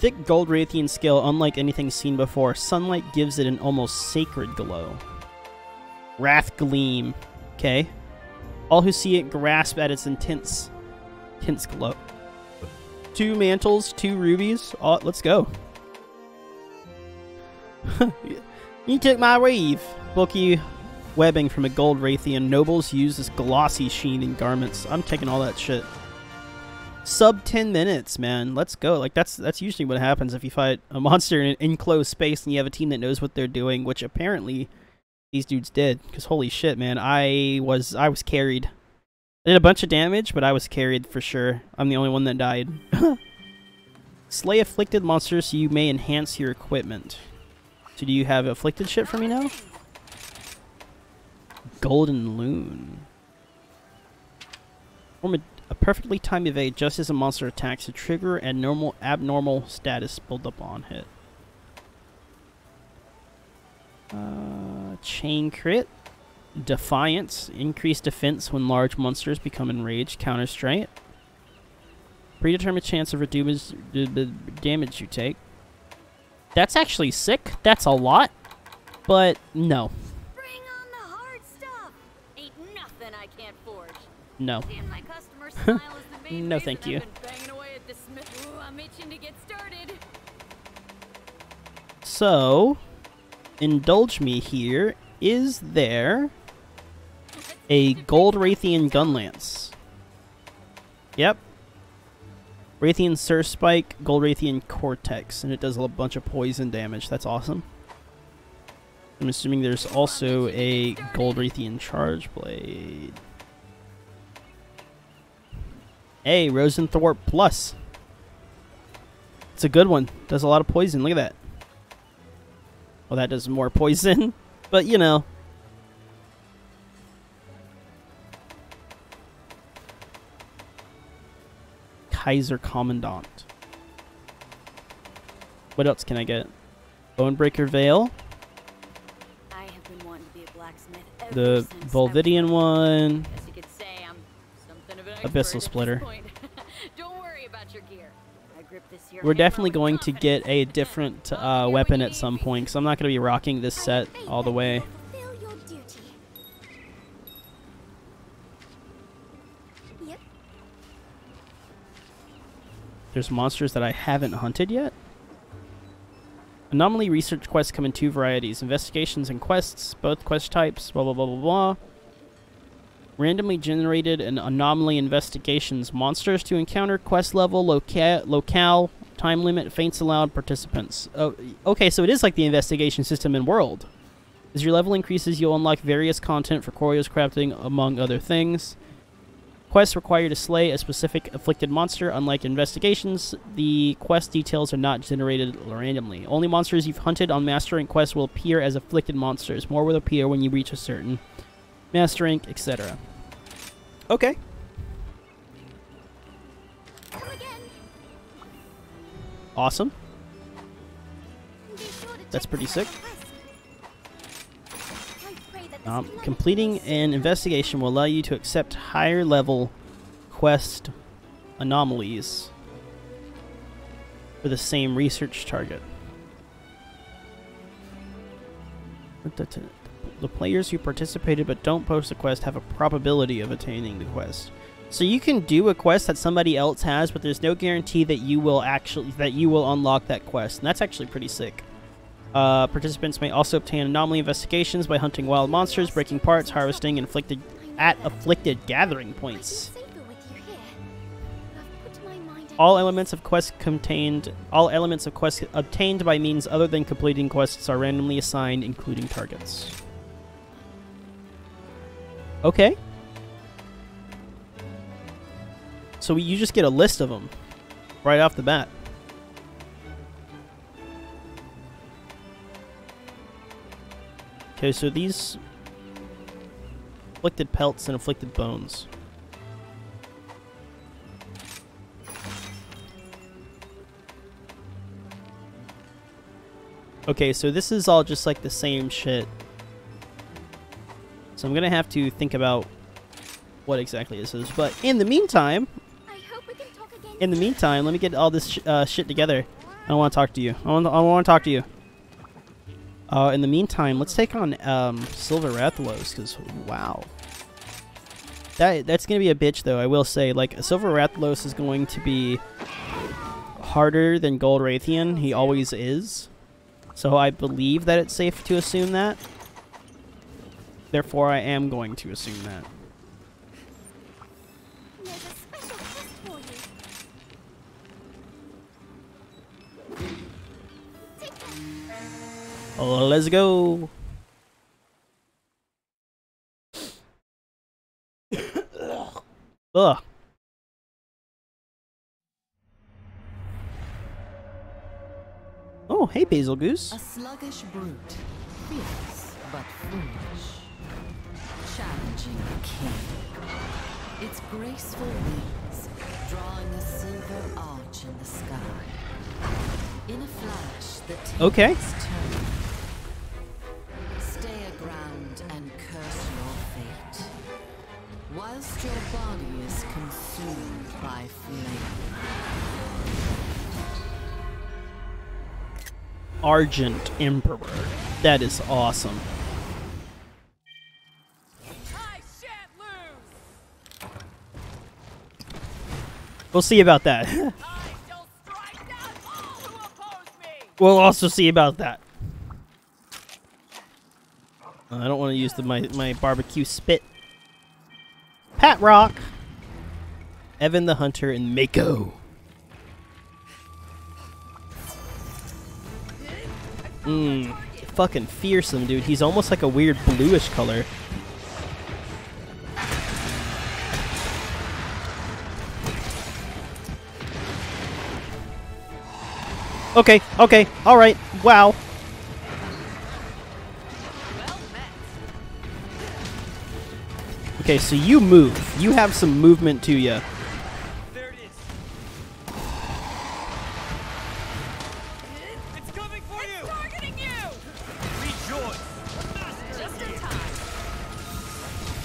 Speaker 1: Thick gold Rathian scale, unlike anything seen before. Sunlight gives it an almost sacred glow. Wrath gleam. Okay. All who see it grasp at its intense, intense glow. Two mantles, two rubies. Oh, let's go. you took my weave. Bulky webbing from a gold Rathian. Nobles use this glossy sheen in garments. I'm taking all that shit. Sub 10 minutes, man. Let's go. Like that's that's usually what happens if you fight a monster in an enclosed space and you have a team that knows what they're doing, which apparently these dudes did. Cuz holy shit, man. I was I was carried. I did a bunch of damage, but I was carried for sure. I'm the only one that died. Slay afflicted monsters so you may enhance your equipment. So do you have afflicted shit for me now? Golden Loon. Form a, a perfectly timed evade just as a monster attacks to trigger and normal abnormal status build up on hit. Uh, chain crit. Defiance. Increased defense when large monsters become enraged. Counter strike. Predetermined chance of reducing the damage you take. That's actually sick. That's a lot. But no.
Speaker 5: Bring on the hard stuff. Ain't nothing I can't forge.
Speaker 1: No. No, thank you.
Speaker 5: been banging away at the smith. Ooh, I'm itching to get started.
Speaker 1: So, indulge me here. Is there a gold Rathian gun lance? Yep. Rathian Surf Spike, gold Rathian Cortex, and it does a bunch of poison damage. That's awesome. I'm assuming there's also a gold Rathian Charge Blade. Hey, Rosenthorpe Plus. It's a good one. Does a lot of poison. Look at that. Well, that does more poison, but you know. Kaiser Commandant. What else can I get? Bonebreaker Veil,
Speaker 5: I have been this here
Speaker 1: We're definitely going to get a different uh,
Speaker 5: here
Speaker 1: weapon
Speaker 5: when
Speaker 1: at some point, because I'm not going to be rocking this set all the way.
Speaker 7: Fulfill your duty. Yep.
Speaker 1: There's monsters that I haven't hunted yet. Anomaly research quests come in two varieties investigations and quests, both quest types, blah blah blah blah blah. Randomly generated and anomaly investigations. Monsters to encounter, quest level, loca- locale, time limit, faints allowed, participants. Oh, okay, so it is like the investigation system in World. As your level increases, you'll unlock various content for Qurio's crafting, among other things. Quests require you to slay a specific afflicted monster. Unlike investigations, the quest details are not generated randomly. Only monsters you've hunted on mastering quests will appear as afflicted monsters. More will appear when you reach a certain Master Rank, etc. Okay. Awesome.
Speaker 7: Be sure to
Speaker 1: That's pretty sick.
Speaker 7: quest. I pray that
Speaker 1: Um, completing an investigation will allow you to accept higher level quest anomalies for the same research target. The players who participated but don't post a quest have a probability of attaining the quest. So you can do a quest that somebody else has, but there's no guarantee that you will actually that you will unlock that quest, and that's actually pretty sick. Uh, participants may also obtain anomaly investigations by hunting wild monsters, breaking parts, harvesting inflicted at afflicted gathering points. All elements of quest contained all elements of quest obtained by means other than completing quests are randomly assigned, including targets. Okay. So you just get a list of them right off the bat. Okay, so these afflicted pelts and afflicted bones. Okay, so this is all just like the same shit. So I'm gonna have to think about what exactly this is. But in the meantime,
Speaker 7: I hope we can talk again.
Speaker 1: in the meantime, let me get all this sh- uh, shit together. I don't want to talk to you. I want. I want to talk to you. Uh, in the meantime, let's take on um, Silver Rathalos, because wow, that that's gonna be a bitch though. I will say, like Silver Rathalos is going to be harder than Gold Rathian. He always is. So I believe that it's safe to assume that. Therefore, I am going to assume that.
Speaker 7: There's a special test for you. Take that.
Speaker 1: Oh, let's go. Ugh. Oh, hey, Bazelgeuse.
Speaker 8: A sluggish brute, fierce but foolish, challenging the king. Its graceful wings drawing a silver arch in the sky. In a flash, the
Speaker 1: Okay.
Speaker 8: turn. Stay aground and curse your fate, whilst your body is consumed by flame.
Speaker 1: Argent Emperor. That is awesome. We'll see about that.
Speaker 2: I shall strike down all who oppose me.
Speaker 1: we'll also see about that. I don't want to use the, my, my barbecue spit. Pat Rock. Evan the Hunter and Mako. Mmm. Fucking fearsome, dude. He's almost like a weird bluish color. Okay, okay, alright, wow. Okay, so you move. You have some movement to you.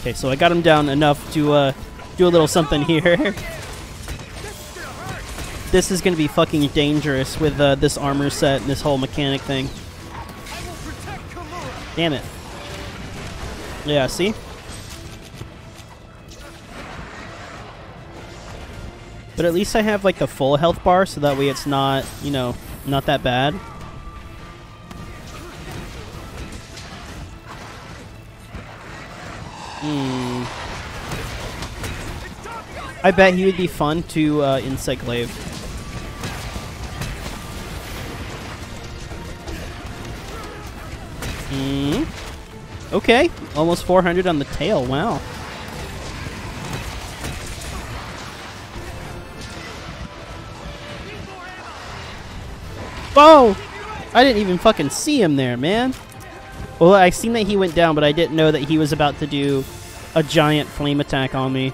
Speaker 1: Okay, so I got him down enough to uh, do a little something here. this is gonna be fucking dangerous with uh, this armor set and this whole mechanic thing. Damn it. Yeah, see? But at least I have like the full health bar so that way it's not, you know, not that bad. Hmm. I bet he would be fun to uh, Encyclave. Hmm. Okay, almost 400 on the tail. Wow. Whoa! I didn't even fucking see him there, man. Well, I seen that he went down, but I didn't know that he was about to do a giant flame attack on me.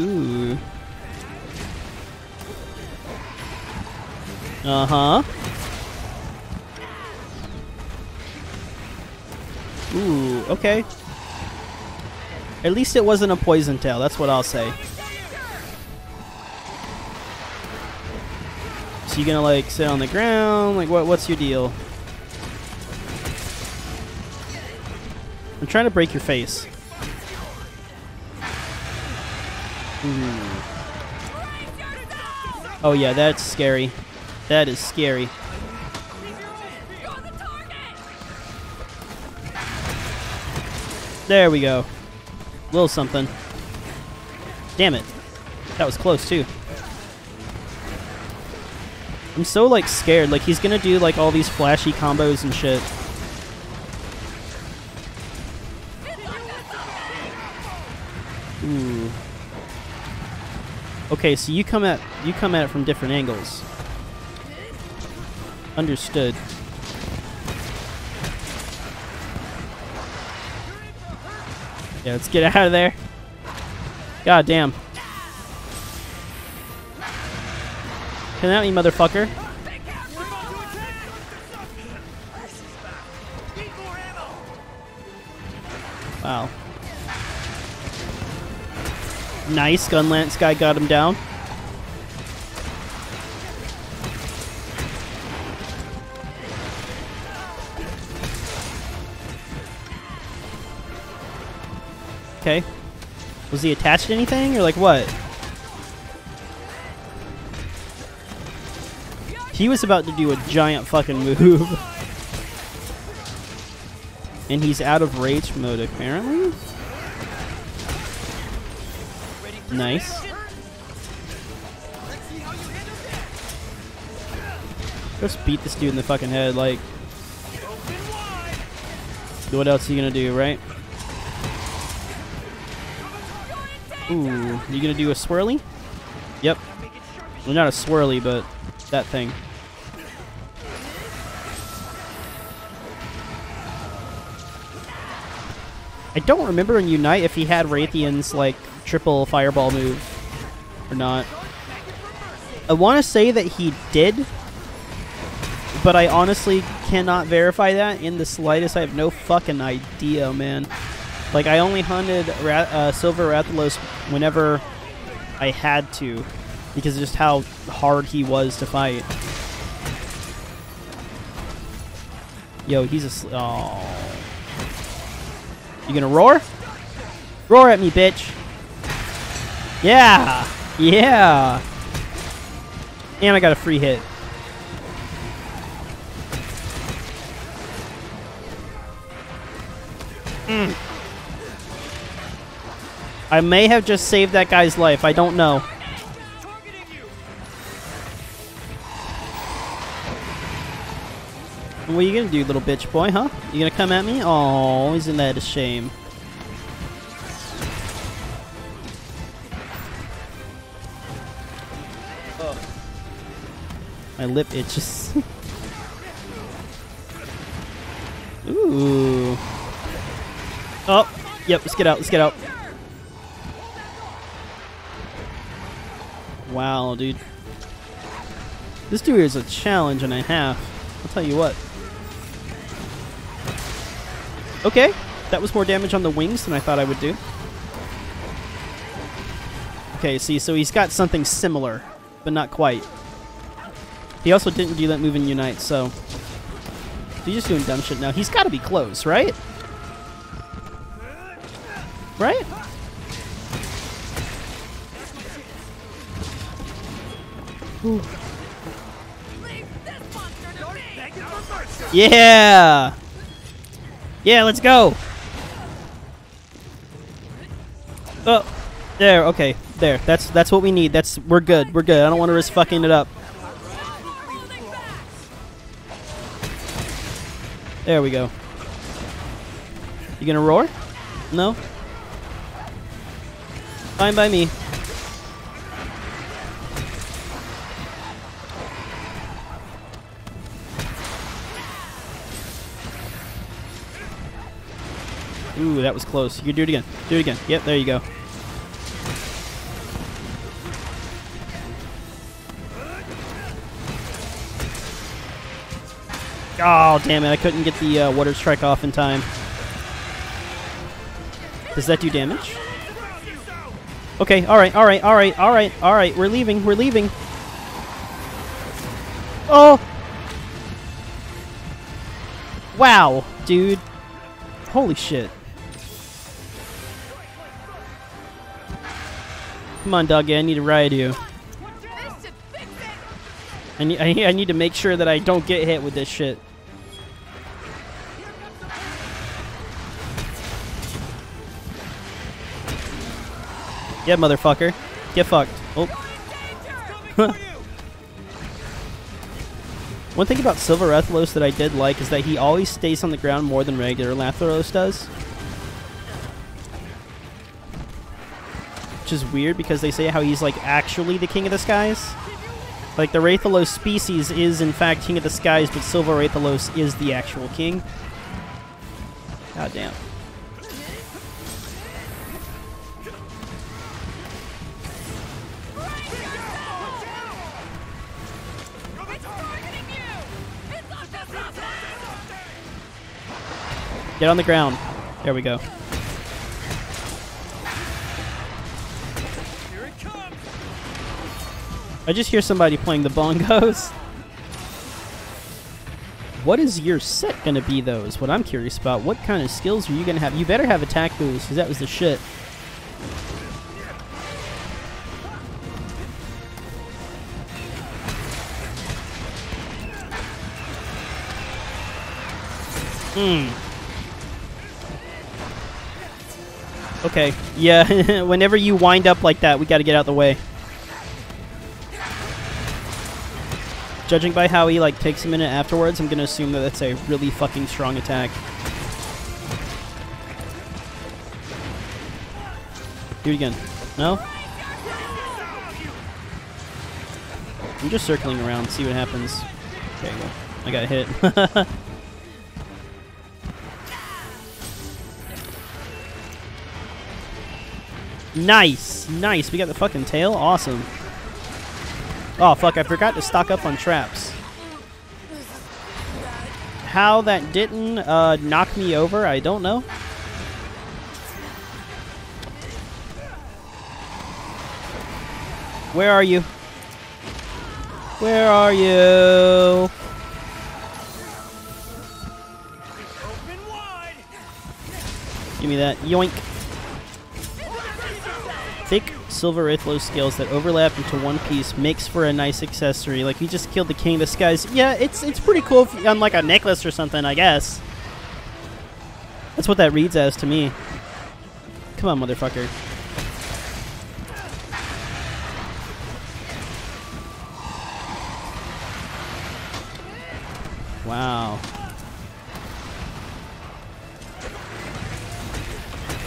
Speaker 1: Ooh. Uh huh. Ooh, okay. At least it wasn't a poison tail, that's what I'll say. So you gonna like sit on the ground? Like what what's your deal? I'm trying to break your face. Ooh. Oh yeah, that's scary. That is scary. There we go. Little something. Damn it. That was close too. I'm so like scared. Like he's gonna do like all these flashy combos and shit. Ooh. Okay, so you come at you come at it from different angles. Understood. Yeah, let's get out of there. God damn. Come at me, motherfucker. Wow. Nice, Gunlance guy got him down. Was he attached to anything, or like what? He was about to do a giant fucking move. and he's out of rage mode, apparently? Nice. Let's beat this dude in the fucking head, like... What else are you gonna do, right? Ooh, you gonna do a swirly? Yep. Well, not a swirly, but that thing. I don't remember in Unite if he had Rathian's, like, triple fireball move or not. I want to say that he did, but I honestly cannot verify that in the slightest. I have no fucking idea, man. Like, I only hunted uh, Silver Rathalos whenever I had to, because of just how hard he was to fight. Yo, he's a... Oh. You gonna roar? Roar at me, bitch. Yeah! Yeah! And I got a free hit. I may have just saved that guy's life. I don't know. What are you gonna do, little bitch boy, huh? You gonna come at me? Oh, isn't that a shame? My lip itches. Ooh. Oh, yep, let's get out, let's get out. Wow, dude. This dude is a challenge and a half. I'll tell you what. Okay, that was more damage on the wings than I thought I would do. Okay, see, so he's got something similar, but not quite. He also didn't do that move in Unite, so... He's just doing dumb shit now. He's got to be close, right? Right? Yeah! Yeah, let's go! Oh, there, okay, there. That's that's what we need. That's we're good. We're good. I don't want to risk fucking it up. There we go. You gonna roar? No? Fine by me. Ooh, that was close. You can do it again. Do it again. Yep, there you go. Oh, damn it. I couldn't get the uh, water strike off in time. Does that do damage? Okay, alright, alright, alright, alright, alright. We're leaving, we're leaving. Oh! Wow, dude. Holy shit. Come on, doggy, I need to ride you. I need, I, I need to make sure that I don't get hit with this shit. Yeah, motherfucker. Get fucked. Oh. One thing about Silver Rathalos that I did like is that he always stays on the ground more than regular Rathalos does. Which is weird because they say how he's like actually the king of the skies. Like the Rathalos species is in fact king of the skies, but Silver Rathalos is the actual king. God damn. Get on the ground. There we go. I just hear somebody playing the bongos. What is your set gonna be though is what I'm curious about. What kind of skills are you gonna have? You better have attack boost, because that was the shit. Hmm. Okay. Yeah, whenever you wind up like that, we gotta get out the way. Judging by how he like takes a minute afterwards, I'm gonna assume that that's a really fucking strong attack. Do it again. No? I'm just circling around, see what happens. Okay, well, I got hit. nice, nice. We got the fucking tail. Awesome. Oh fuck! I forgot to stock up on traps. How that didn't uh, knock me over, I don't know. Where are you? Where are you? Give me that. Yoink. Thick silver Rathalos scales that overlap into one piece makes for a nice accessory. Like, we just killed the king the skies. Yeah, it's it's pretty cool if, on, like, a necklace or something, I guess. That's what that reads as to me. Come on, motherfucker. Wow.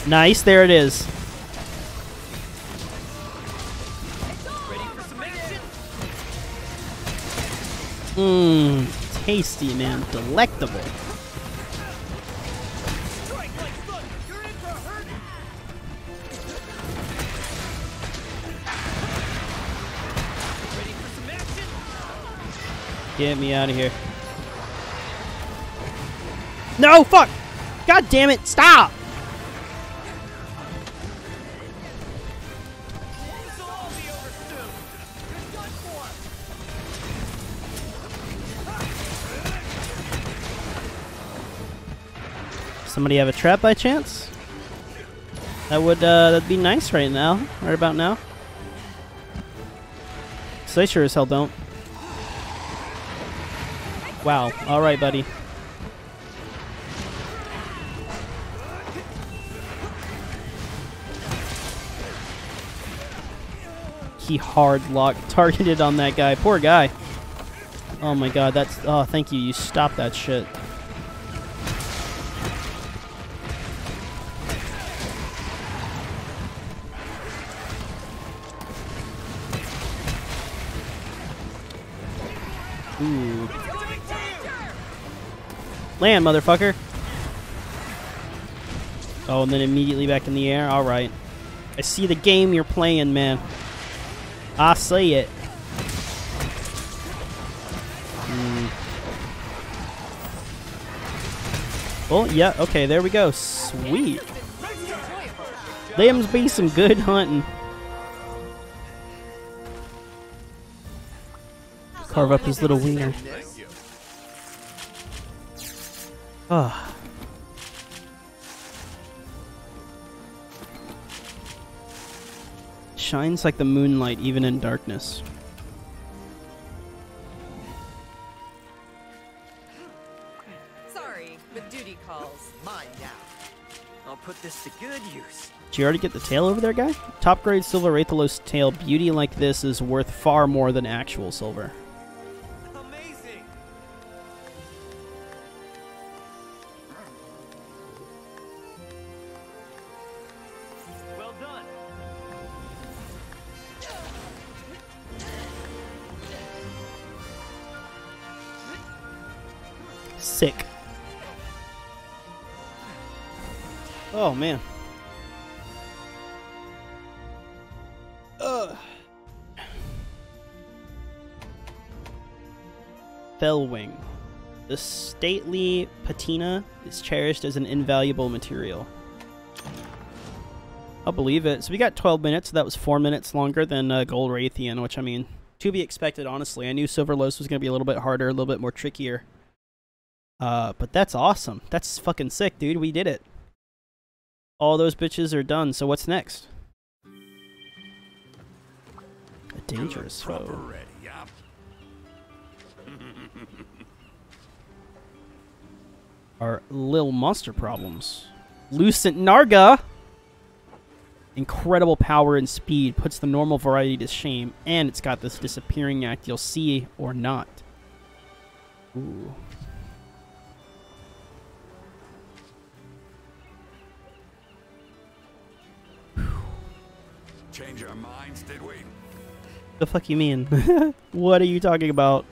Speaker 1: Nice, there it is. Mmm, tasty, man. Delectable. Get me out of here. No, fuck! God damn it, stop! Somebody have a trap by chance? That would uh, that'd be nice right now, right about now. So they sure as hell don't. Wow. All right, buddy. He hard lock targeted on that guy. Poor guy. Oh my god, that's oh thank you, you stopped that shit. Land, motherfucker. Oh, and then immediately back in the air. All right. I see the game you're playing, man. I see it. Hmm. Oh, yeah. Okay, there we go. Sweet. Them's be some good hunting. Carve up his little wiener. Shines like the moonlight even in darkness.
Speaker 2: Sorry, but duty calls.
Speaker 6: Mine now.
Speaker 4: I'll put this to good use.
Speaker 1: Did you already get the tail over there, guy? Top grade silver Rathalos tail beauty like this is worth far more than actual silver. Oh man. Ugh. Fellwing. The stately patina is cherished as an invaluable material. I'll believe it. So we got 12 minutes. So that was 4 minutes longer than uh, Gold Rathian, which I mean, to be expected, honestly. I knew Silver Los was going to be a little bit harder, a little bit more trickier. Uh, but that's awesome. That's fucking sick, dude. We did it. All those bitches are done. So what's next? A dangerous foe. Our little monster problems. Lucent Narga. Incredible power and speed puts the normal variety to shame, and it's got this disappearing act you'll see or not. Ooh.
Speaker 3: Change our minds, did we?
Speaker 1: The fuck you mean? what are you talking about?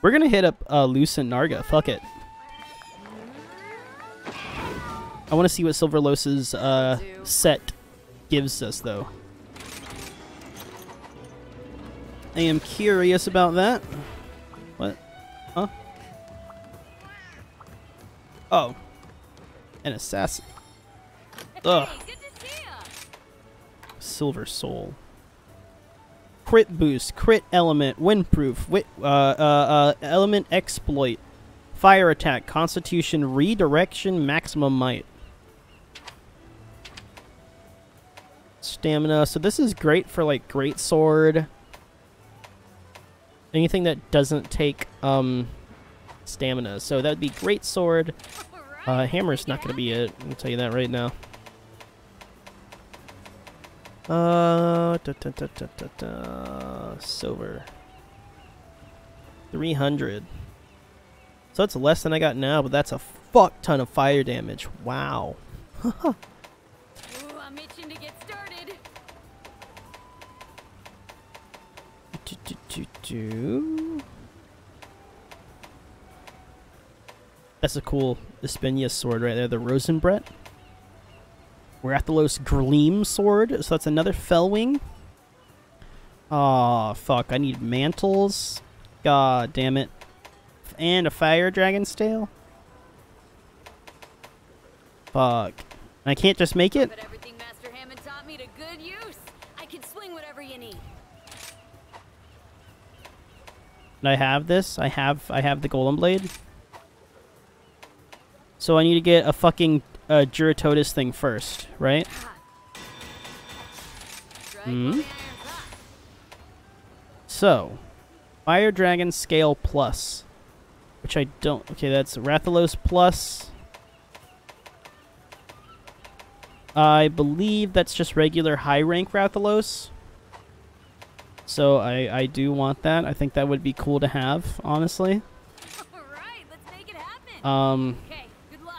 Speaker 1: We're gonna hit up uh, Lucent Narga. Fuck it. I want to see what Silver Los's uh, set gives us, though. I am curious about that. What? Huh? Oh. An assassin. Ugh.
Speaker 5: Hey, good to see.
Speaker 1: Silver Soul. Crit boost, crit element, windproof, wi- uh, uh, uh, element exploit, fire attack, constitution, redirection, maximum might. Stamina. So this is great for like great sword. Anything that doesn't take um stamina. So that would be great sword. Uh, hammer's not going to be it. I'll tell you that right now. Uh, da, da, da, da, da, da, silver. 300. So that's less than I got now, but that's a fuck ton of fire damage. Wow.
Speaker 5: Ooh, I'm itching to get started.
Speaker 1: Do, do, do, do. That's a cool Espenia sword right there, the Rosenbrett. Rathalos Gleam sword, so that's another Fellwing. Aw, fuck, I need mantles. God damn it. And a Fire Dragon's Tail? Fuck. I can't just make it?
Speaker 5: But everything Master Hamon taught me to good use. I can swing whatever you need.
Speaker 1: And I have this. I have I have the Golem Blade. So I need to get a fucking uh, Jyuratodus thing first, right? Hmm?
Speaker 5: while the iron's hot.
Speaker 1: So, Fire Dragon Scale Plus. Which I don't... Okay, that's Rathalos Plus. I believe that's just regular high rank Rathalos. So I, I do want that. I think that would be cool to have, honestly.
Speaker 5: All right, let's make it happen.
Speaker 1: Um,
Speaker 5: okay, good luck.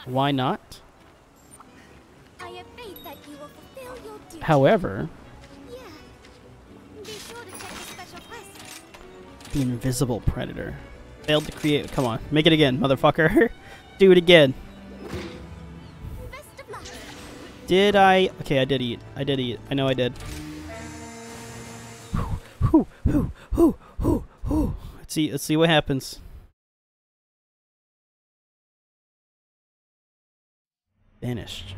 Speaker 1: Why not?
Speaker 7: I have faith that you will fulfill your duty.
Speaker 1: However,
Speaker 7: Yeah. Be sure to check the special quest.
Speaker 1: the Invisible Predator. Failed to create... Come on, make it again, motherfucker. do it again.
Speaker 7: Best of luck.
Speaker 1: Did I? Okay, I did eat. I did eat. I know I did. Let's see. Let's see what happens. Finished.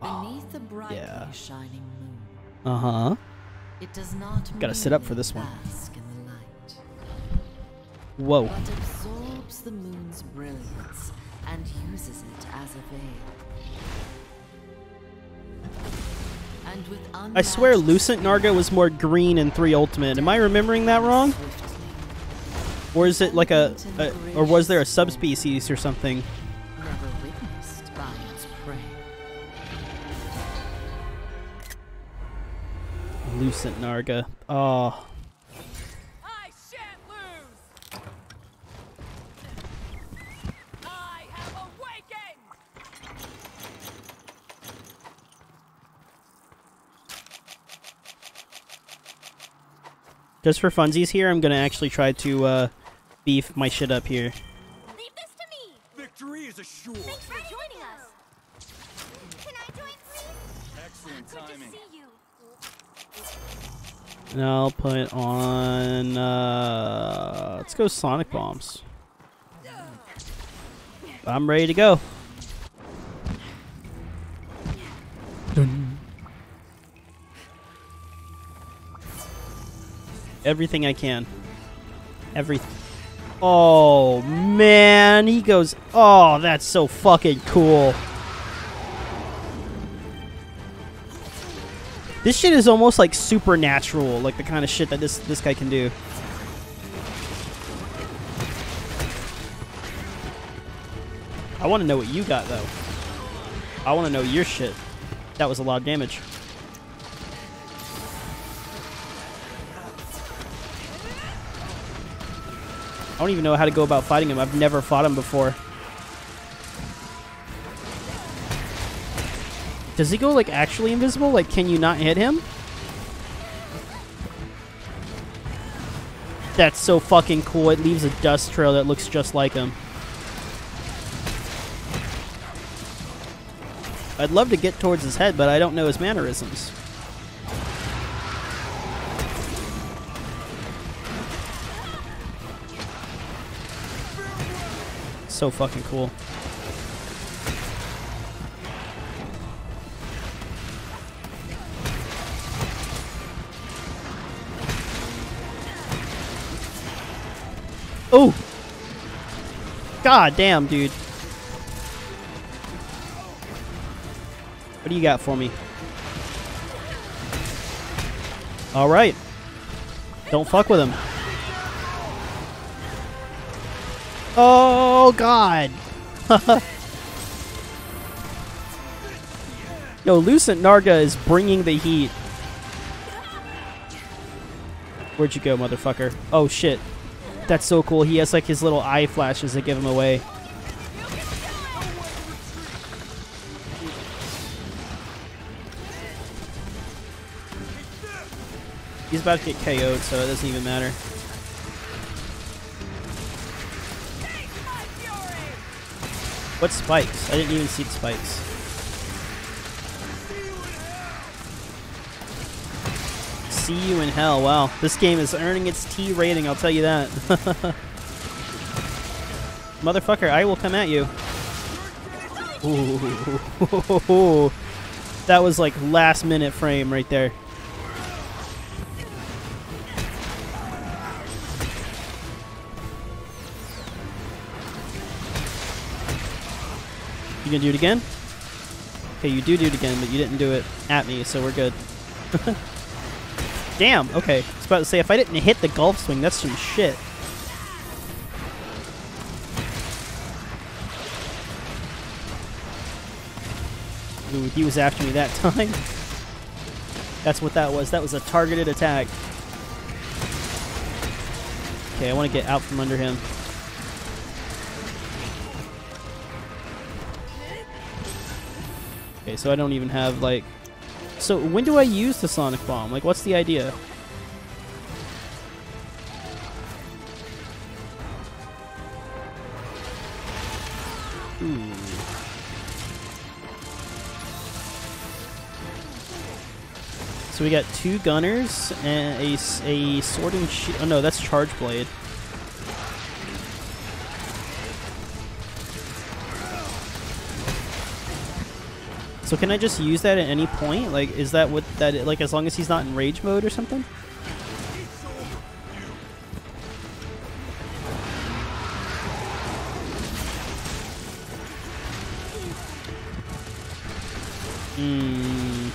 Speaker 8: Beneath the brightly
Speaker 1: yeah.
Speaker 8: shining moon,
Speaker 1: Uh huh.
Speaker 8: it does not
Speaker 1: Gotta sit up for this one.
Speaker 8: in the light,
Speaker 1: Whoa.
Speaker 8: but absorbs the moon's brilliance and uses it as a veil. And with
Speaker 1: I swear Lucent Narga was more green in 3 Ultimate. Am I remembering that wrong?
Speaker 8: Swiftly,
Speaker 1: Or is it like a, a or was there a subspecies or something?
Speaker 8: never witnessed by its prey.
Speaker 1: Lucent Narga. Oh.
Speaker 2: I shan't lose! I have awakened!
Speaker 1: Just for funsies here, I'm gonna actually try to uh, beef my shit up here.
Speaker 7: Leave this to me.
Speaker 3: Victory is assured.
Speaker 7: Thanks for joining us. Can I join, please?
Speaker 3: Excellent
Speaker 7: Good
Speaker 3: timing.
Speaker 7: to see you.
Speaker 1: And I'll put on. Uh, let's go Sonic Bombs. I'm ready to go. Everything I can. Everything. Oh man, he goes. Oh, that's so fucking cool. This shit is almost like supernatural, like the kind of shit that this this guy can do. I want to know what you got though. I want to know your shit. That was a lot of damage. Don't even know how to go about fighting him. I've never fought him before. Does he go like actually invisible? Like, can you not hit him? That's so fucking cool. It leaves a dust trail that looks just like him. I'd love to get towards his head, but I don't know his mannerisms. So fucking cool. Oh! God damn, dude. What do you got for me? Alright. Don't fuck with him. Oh, God. Yo, Lucent Narga is bringing the heat. Where'd you go, motherfucker? Oh, shit. That's so cool. He has like his little eye flashes that give him away. He's about to get KO'd, so it doesn't even matter. What spikes? I didn't even see the spikes. See you in hell. Wow, this game is earning its T rating, I'll tell you that. Motherfucker, I will come at you. Ooh. That was like last minute frame right there. You gonna do it again? Okay, you do do it again, but you didn't do it at me, so we're good. Damn, okay. I was about to say, if I didn't hit the golf swing, that's some shit. Ooh, he was after me that time. That's what that was. That was a targeted attack. Okay, I want to get out from under him. Okay, so I don't even have, like... So, when do I use the Sonic Bomb? Like, what's the idea? So we got two gunners and a sword and shield. Oh no, that's charge blade. So can I just use that at any point? Like, is that what that like as long as he's not in rage mode or something? Hmm.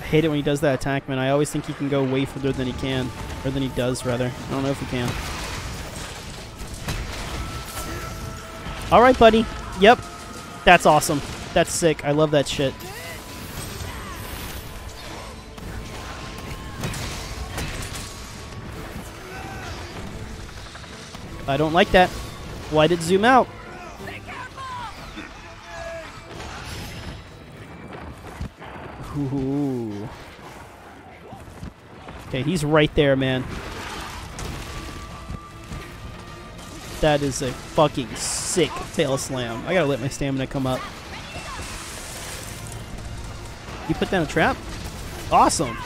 Speaker 1: I hate it when he does that attack, man. I always think he can go way further than he can, or than he does, rather. I don't know if he can. All right, buddy. Yep, that's awesome. That's sick. I love that shit. I don't like that. Why did zoom out? Ooh. Okay, he's right there, man. That is a fucking sick tail slam. I gotta let my stamina come up. You put down a trap? Awesome.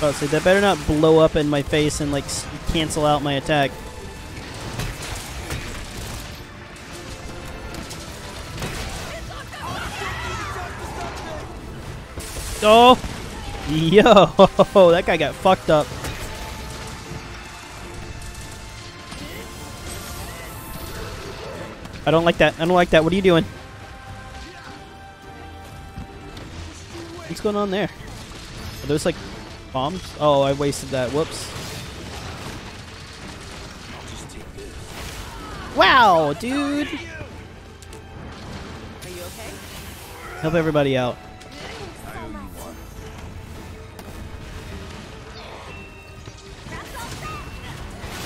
Speaker 1: Oh, so that better not blow up in my face and like cancel out my attack. Oh, yo, that guy got fucked up. I don't like that. I don't like that. What are you doing? What's going on there? Are those like bombs? Oh, I wasted that. Whoops. Wow, dude.
Speaker 2: Okay?
Speaker 1: Help everybody out.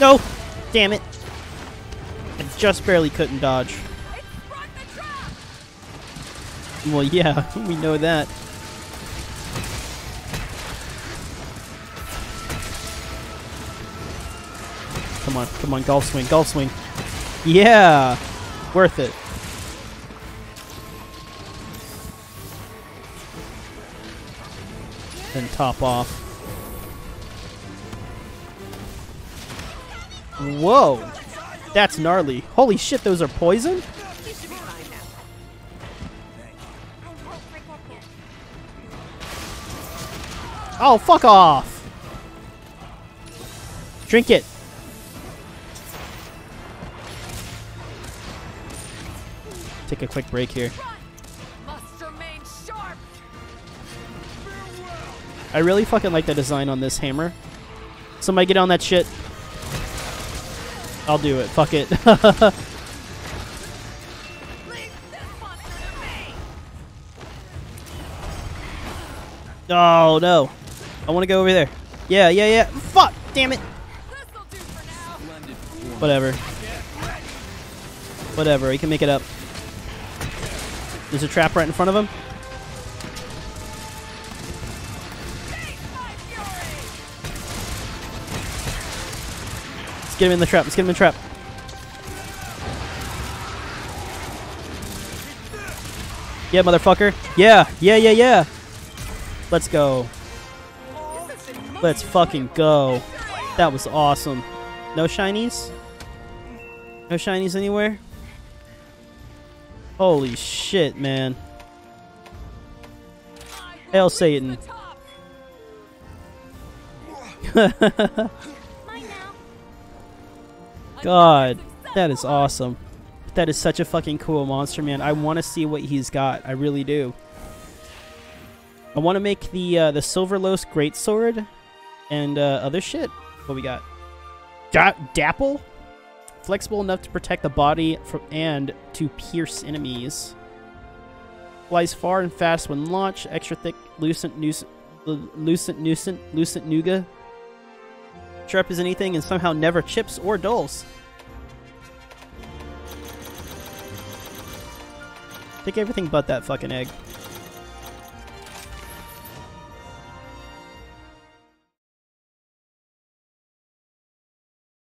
Speaker 1: No! Damn it. Just barely couldn't dodge. Well, yeah, we know that. Come on, come on, golf swing, golf swing. Yeah! Worth it. Then top off. Whoa! That's gnarly. Holy shit, those are poison? Oh, fuck off! Drink it. Take a quick break here. I really fucking like the design on this hammer. Somebody get on that shit. I'll do it. Fuck it. Oh no. I want to go over there. Yeah, yeah, yeah. Fuck! Damn it. Whatever. Whatever. He can make it up. There's a trap right in front of him. Get him in the trap. Let's get him in the trap. Yeah, motherfucker. Yeah, yeah, yeah, yeah. Let's go. Let's fucking go. That was awesome. No shinies? No shinies anywhere? Holy shit, man. Hail Satan. God, that is awesome. That is such a fucking cool monster, man. I want to see what he's got. I really do. I want to make the uh, the Silverlos Greatsword and uh, other shit. What we got? Da- Dapple? Flexible enough to protect the body from and to pierce enemies. Flies far and fast when launched. Extra thick, lucent, nuisance, lucent, nuisant, lucent nougat. Sharp as anything and somehow never chips or dulls. Take everything but that fucking egg.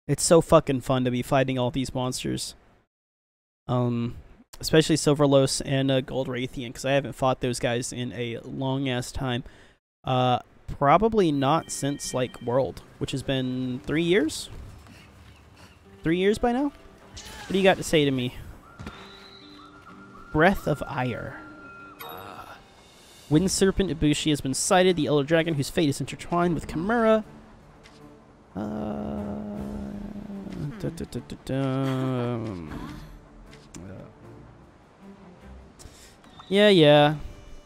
Speaker 1: It's so fucking fun to be fighting all these monsters. Um, especially Silverlos and uh, Gold because I haven't fought those guys in a long ass time. Uh, probably not since like World, which has been three years. Three years by now? What do you got to say to me? Breath of Ire. Wind Serpent Ibushi has been sighted, the Elder Dragon whose fate is intertwined with Kamura. Uh, hmm. da, da, da, da, dum. Uh, yeah, yeah.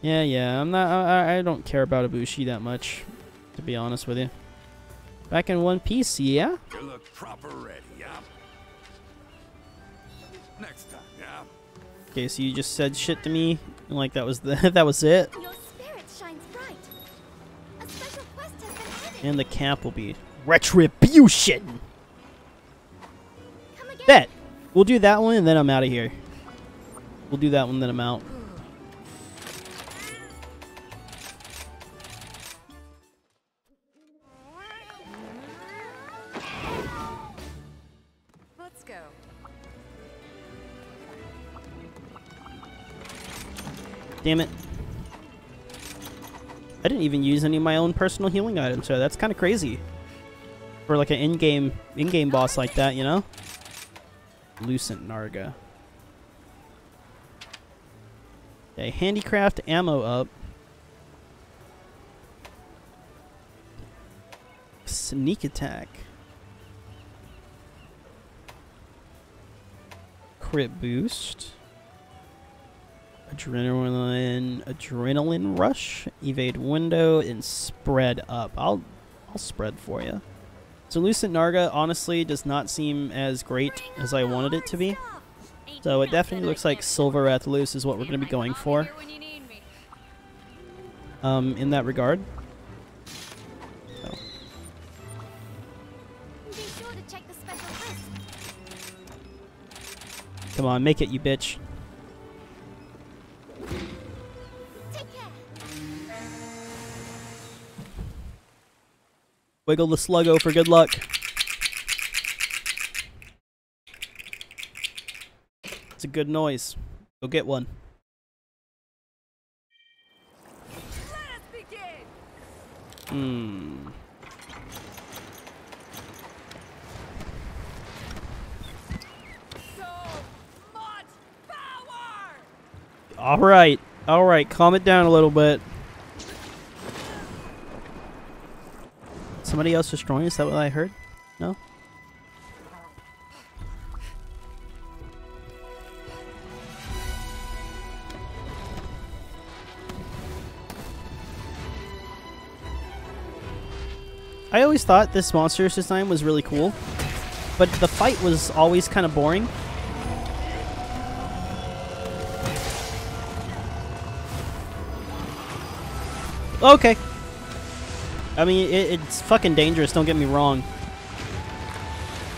Speaker 1: Yeah, yeah. I'm not. I, I- I don't care about Ibushi that much, to be honest with you. Back in One Piece, yeah.
Speaker 3: You look proper ready, yeah? Next time, yeah?
Speaker 1: Okay, so you just said shit to me, and like that was the that was it,
Speaker 7: Your spirit shines bright. A special quest has been added.
Speaker 1: and the camp will be retribution. Bet. We'll do that one, and then I'm out of here. We'll do that one, then I'm out. Damn it. I didn't even use any of my own personal healing items, so that's kind of crazy. For like an in-game in-game boss like that, you know? Lucent Narga. Okay, handicraft ammo up. Sneak attack. Crit boost. Adrenaline, adrenaline rush, evade window, and spread up. I'll, I'll spread for you. So Lucent Narga honestly does not seem as great as I wanted it to be. So it definitely looks like Silver Rathalos is what we're going to be going for um, in that regard. Come on, make it, you bitch. Wiggle the sluggo for good luck. It's a good noise. Go get one.
Speaker 2: Let us begin.
Speaker 1: Hmm.
Speaker 2: So much power.
Speaker 1: All right. All right. Calm it down a little bit. Somebody else destroying? Is that what I heard? No? I always thought this monsters design was really cool, but the fight was always kind of boring. Okay. I mean, it, it's fucking dangerous, don't get me wrong.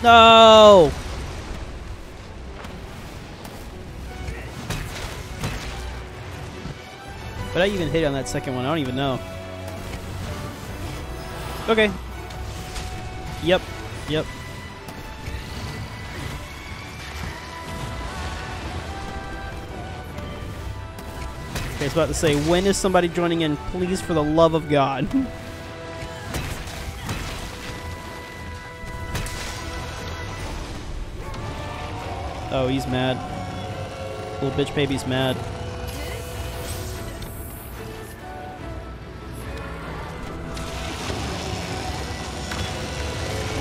Speaker 1: No! But I even hit on that second one, I don't even know. Okay. Yep. Yep. Okay, I was about to say, when is somebody joining in? Please, for the love of God. oh, he's mad. Little bitch baby's mad.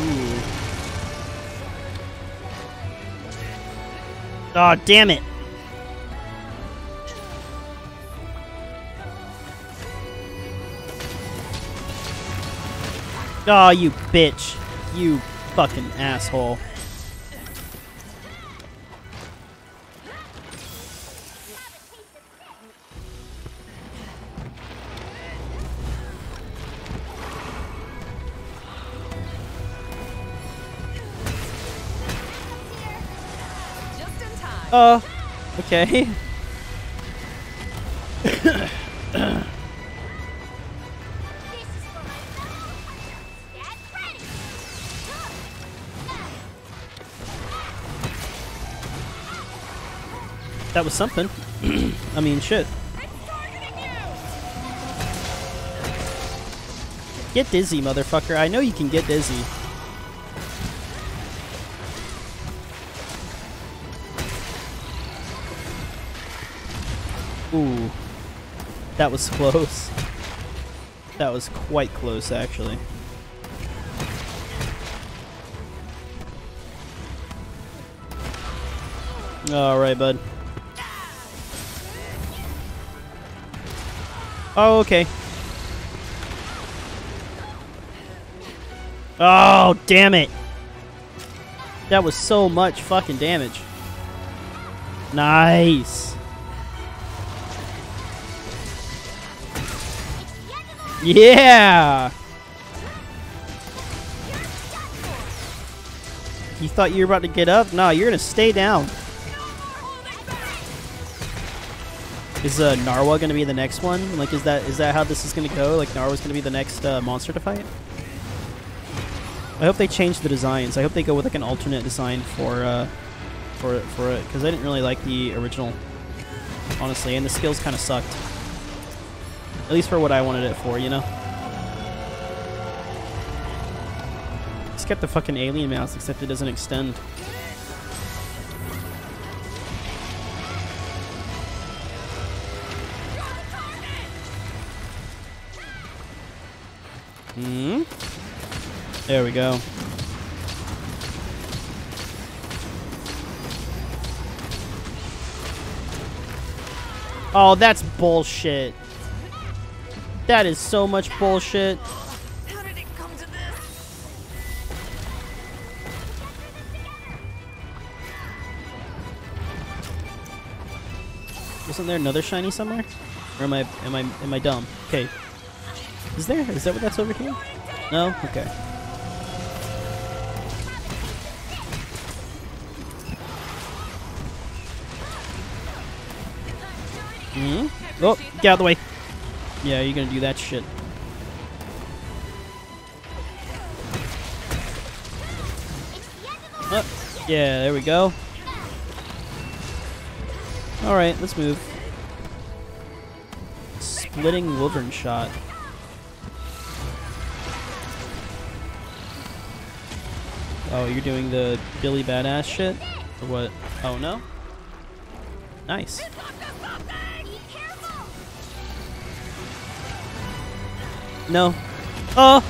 Speaker 1: Ooh. Oh, damn it. Oh, you bitch. You fucking asshole. Uh, okay. that was something. I mean, shit. Get dizzy, motherfucker. I know you can get dizzy. Ooh. That was close. That was quite close, actually. Alright, bud. Oh, okay. Oh, damn it. That was so much fucking damage. Nice. Yeah. You thought you were about to get up? No, you're gonna stay down. Is uh, Narwa gonna be the next one? Like, is that is that how this is gonna go? Like, Narwa's gonna be the next uh, monster to fight? I hope they change the designs. I hope they go with like an alternate design for uh, for it for it because I didn't really like the original, honestly, and the skills kind of sucked. At least for what I wanted it for, you know. Just kept the fucking alien mouse, except it doesn't extend. There we go. Oh, that's bullshit. That is so much bullshit.
Speaker 2: How did it come to this?
Speaker 1: Wasn't there another shiny somewhere? Or am I am I am I dumb? Okay. Is there? Is that what that's over here? No? Okay. Hmm? Oh, get out of the way. Yeah, you're gonna do that shit. Oh, yeah, there we go. Alright, let's move. Splitting Wyvern Shot. Oh, you're doing the Billy Badass shit? Or what? Oh, no? Nice. No. Oh!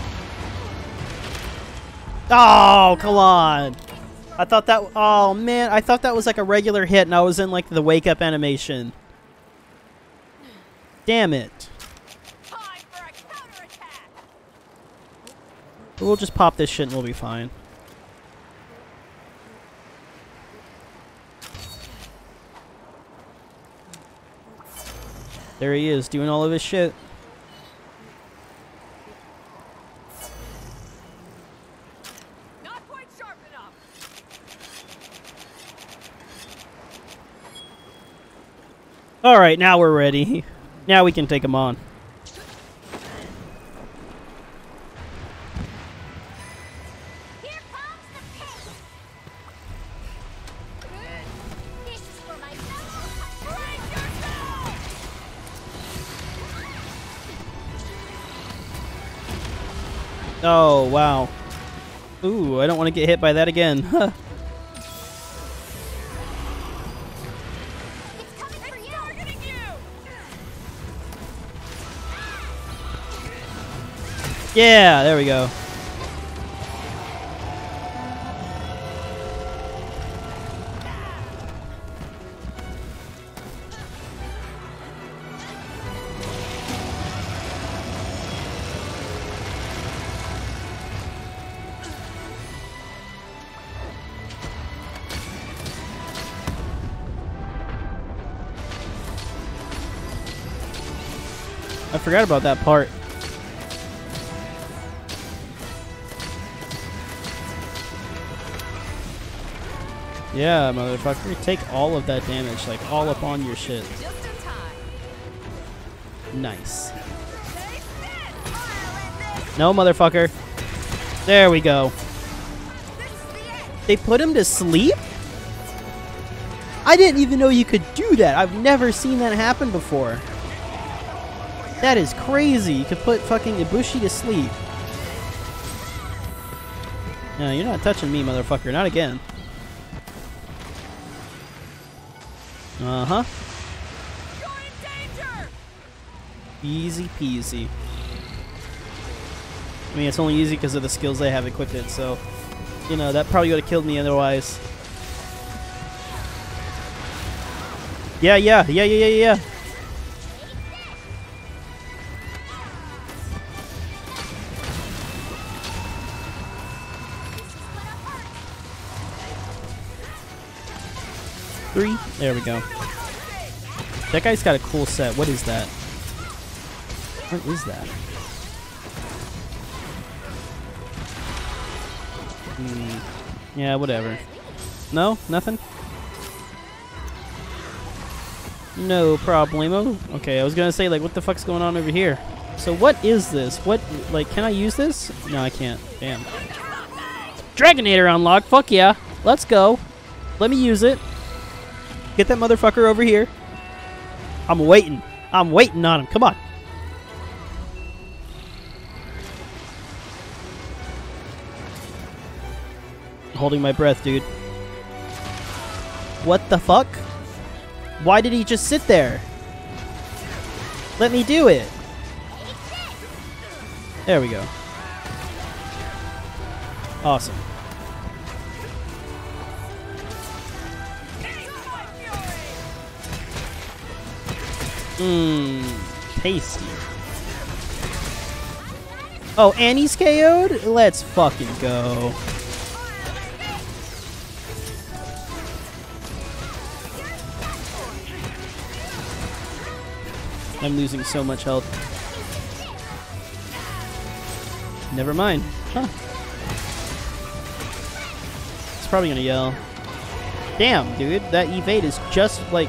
Speaker 1: Oh, come on! I thought that. Oh man, I thought that was like a regular hit, and I was in like the wake up animation. Damn it! We'll just pop this shit and we'll be fine. There he is, doing all of his shit.
Speaker 2: Not quite sharp enough!
Speaker 1: All right, now we're ready. Now we can take him on.
Speaker 7: Here comes the pit. This is for my fellow. Brace yourself!
Speaker 1: Oh, wow. Ooh, I don't want to get hit by that again. yeah, there we go. I forgot about that part. Yeah, motherfucker. Take all of that damage, like all up on your shit. Nice. No, motherfucker. There we go. They put him to sleep? I didn't even know you could do that. I've never seen that happen before. That is crazy. You could put fucking Ibushi to sleep. No, you're not touching me, motherfucker. Not again. Easy peasy. I mean, it's only easy because of the skills they have equipped, it, so, you know, that probably would have killed me otherwise. Yeah, yeah, yeah, yeah, yeah, yeah. Three. There we go. That guy's got a cool set. What is that? What is that? Hmm. Yeah, whatever. No? Nothing? No problemo. Okay, I was gonna say, like, what the fuck's going on over here? So what is this? What, like, can I use this? No, I can't. Damn. Dragonator unlocked. Fuck yeah. Let's go. Let me use it. Get that motherfucker over here. I'm waiting. I'm waiting on him. Come on. Holding my breath, dude. What the fuck? Why did he just sit there? Let me do it. There we go. Awesome. Mmm, tasty. Oh, and he's KO'd? Let's fucking go. I'm losing so much health. Never mind. Huh. It's probably gonna yell. Damn, dude, that evade is just like,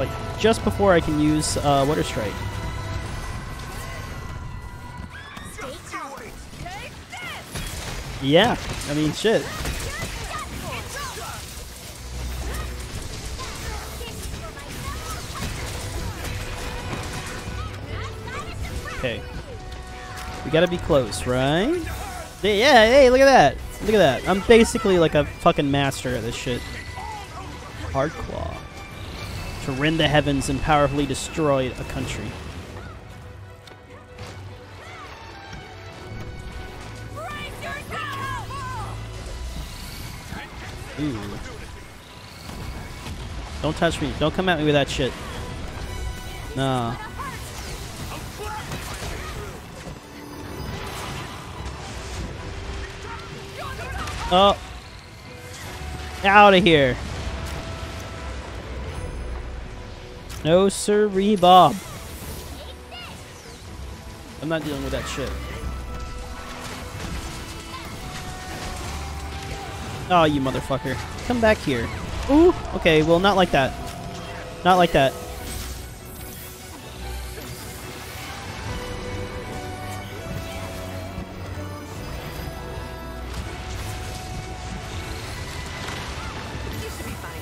Speaker 1: like just before I can use uh, Water Strike. Yeah, I mean, shit. We gotta be close, right? Yeah, hey, look at that. Look at that. I'm basically like a fucking master at this shit. Hardclaw. To rend the heavens and powerfully destroy a country. Ooh. Don't touch me. Don't come at me with that shit. Nah. Oh. Out of here. No sirree, Bob. I'm not dealing with that shit. Oh, you motherfucker. Come back here. Ooh, okay, well, not like that. Not like that.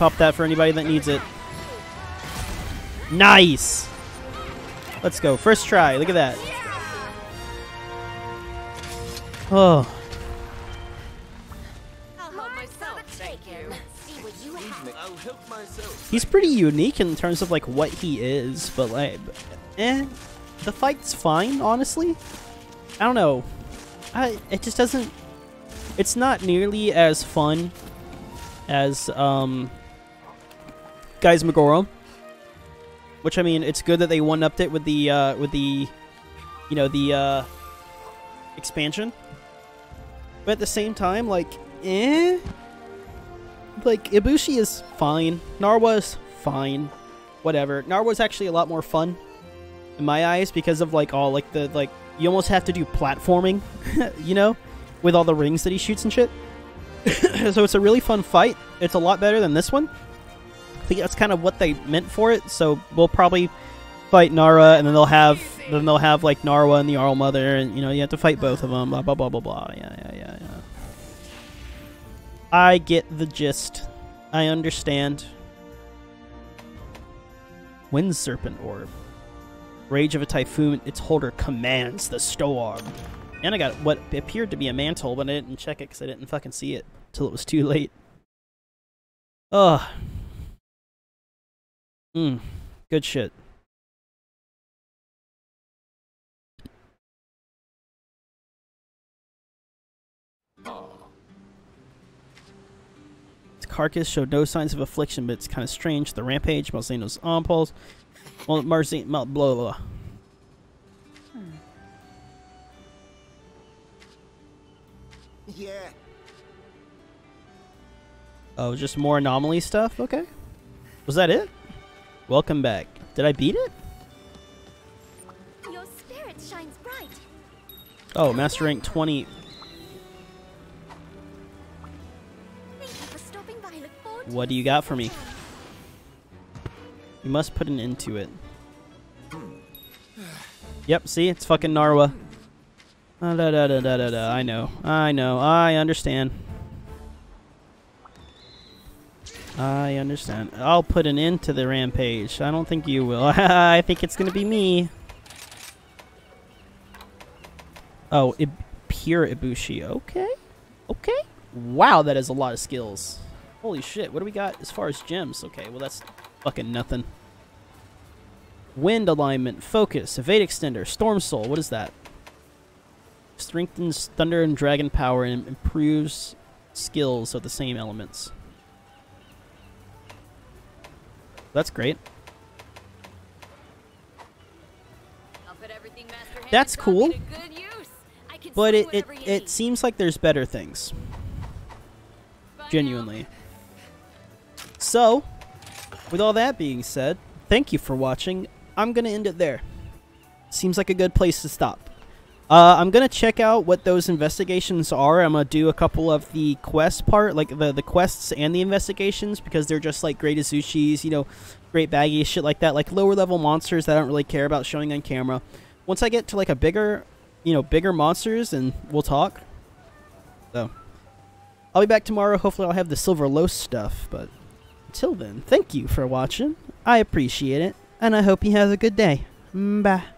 Speaker 1: Pop that for anybody that needs it. Nice! Let's go. First try. Look at that. Oh. He's pretty unique in terms of like what he is, but like, eh, the fight's fine, honestly. I don't know. I it just doesn't. It's not nearly as fun as um, Gaismagorm. Which I mean, it's good that they one upped it with the uh, with the, you know, the uh, expansion. But at the same time, like, eh. Like Ibushi is fine. Narwa's fine. Whatever. Narwa's actually a lot more fun in my eyes because of like all like the like you almost have to do platforming, you know, with all the rings that he shoots and shit. so it's a really fun fight. It's a lot better than this one. I think that's kind of what they meant for it. So we'll probably fight Nara, and then they'll have then they'll have like Narwa and the Allmother, and you know you have to fight both of them. Blah blah blah blah blah. Yeah yeah yeah yeah. I get the gist. I understand. Wind Serpent Orb. Rage of a Typhoon, its holder commands the storm. And I got what appeared to be a mantle, but I didn't check it because I didn't fucking see it till it was too late. Ugh. Mm, good shit. Its carcass showed no signs of affliction, but it's kind of strange. The rampage, Malzeno's arm pulls, well, Mercy blah, blah, blah. Hmm.
Speaker 6: Yeah.
Speaker 1: Oh, just more anomaly stuff? Okay. Was that it? Welcome back. Did I beat it?
Speaker 7: Your spirit shines bright.
Speaker 1: Oh, Master Rank 20.
Speaker 7: Thank you for stopping by. Look forward
Speaker 1: What do you got for me? You must put an end to it. Yep, see? It's fucking Narwa. Ah, da, da, da, da, da, da. I know. I know. I understand. I understand. I'll put an end to the rampage. I don't think you will. I think it's gonna be me. Oh, Ib- pure Ibushi. Okay. Okay. Wow, that is a lot of skills. Holy shit. What do we got as far as gems? Okay, well, that's fucking nothing. Wind alignment, focus, evade extender, storm soul. What is that? Strengthens thunder and dragon power and improves skills of the same elements. That's great.
Speaker 5: I'll put everything Master
Speaker 1: That's cool.
Speaker 5: good use. I can
Speaker 1: But it, it, it seems like there's better things. Genuinely. So, with all that being said, thank you for watching. I'm going to end it there. Seems like a good place to stop. Uh, I'm to check out what those investigations are. I'm to do a couple of the quest part, like the, the quests and the investigations, because they're just like great Izuchis, you know, great Baggi shit like that, like lower level monsters that I don't really care about showing on camera. Once I get to like a bigger, you know, bigger monsters, and we'll talk. So, I'll be back tomorrow. Hopefully, I'll have the Silverlos stuff. But until then, thank you for watching. I appreciate it, and I hope you have a good day. Bye.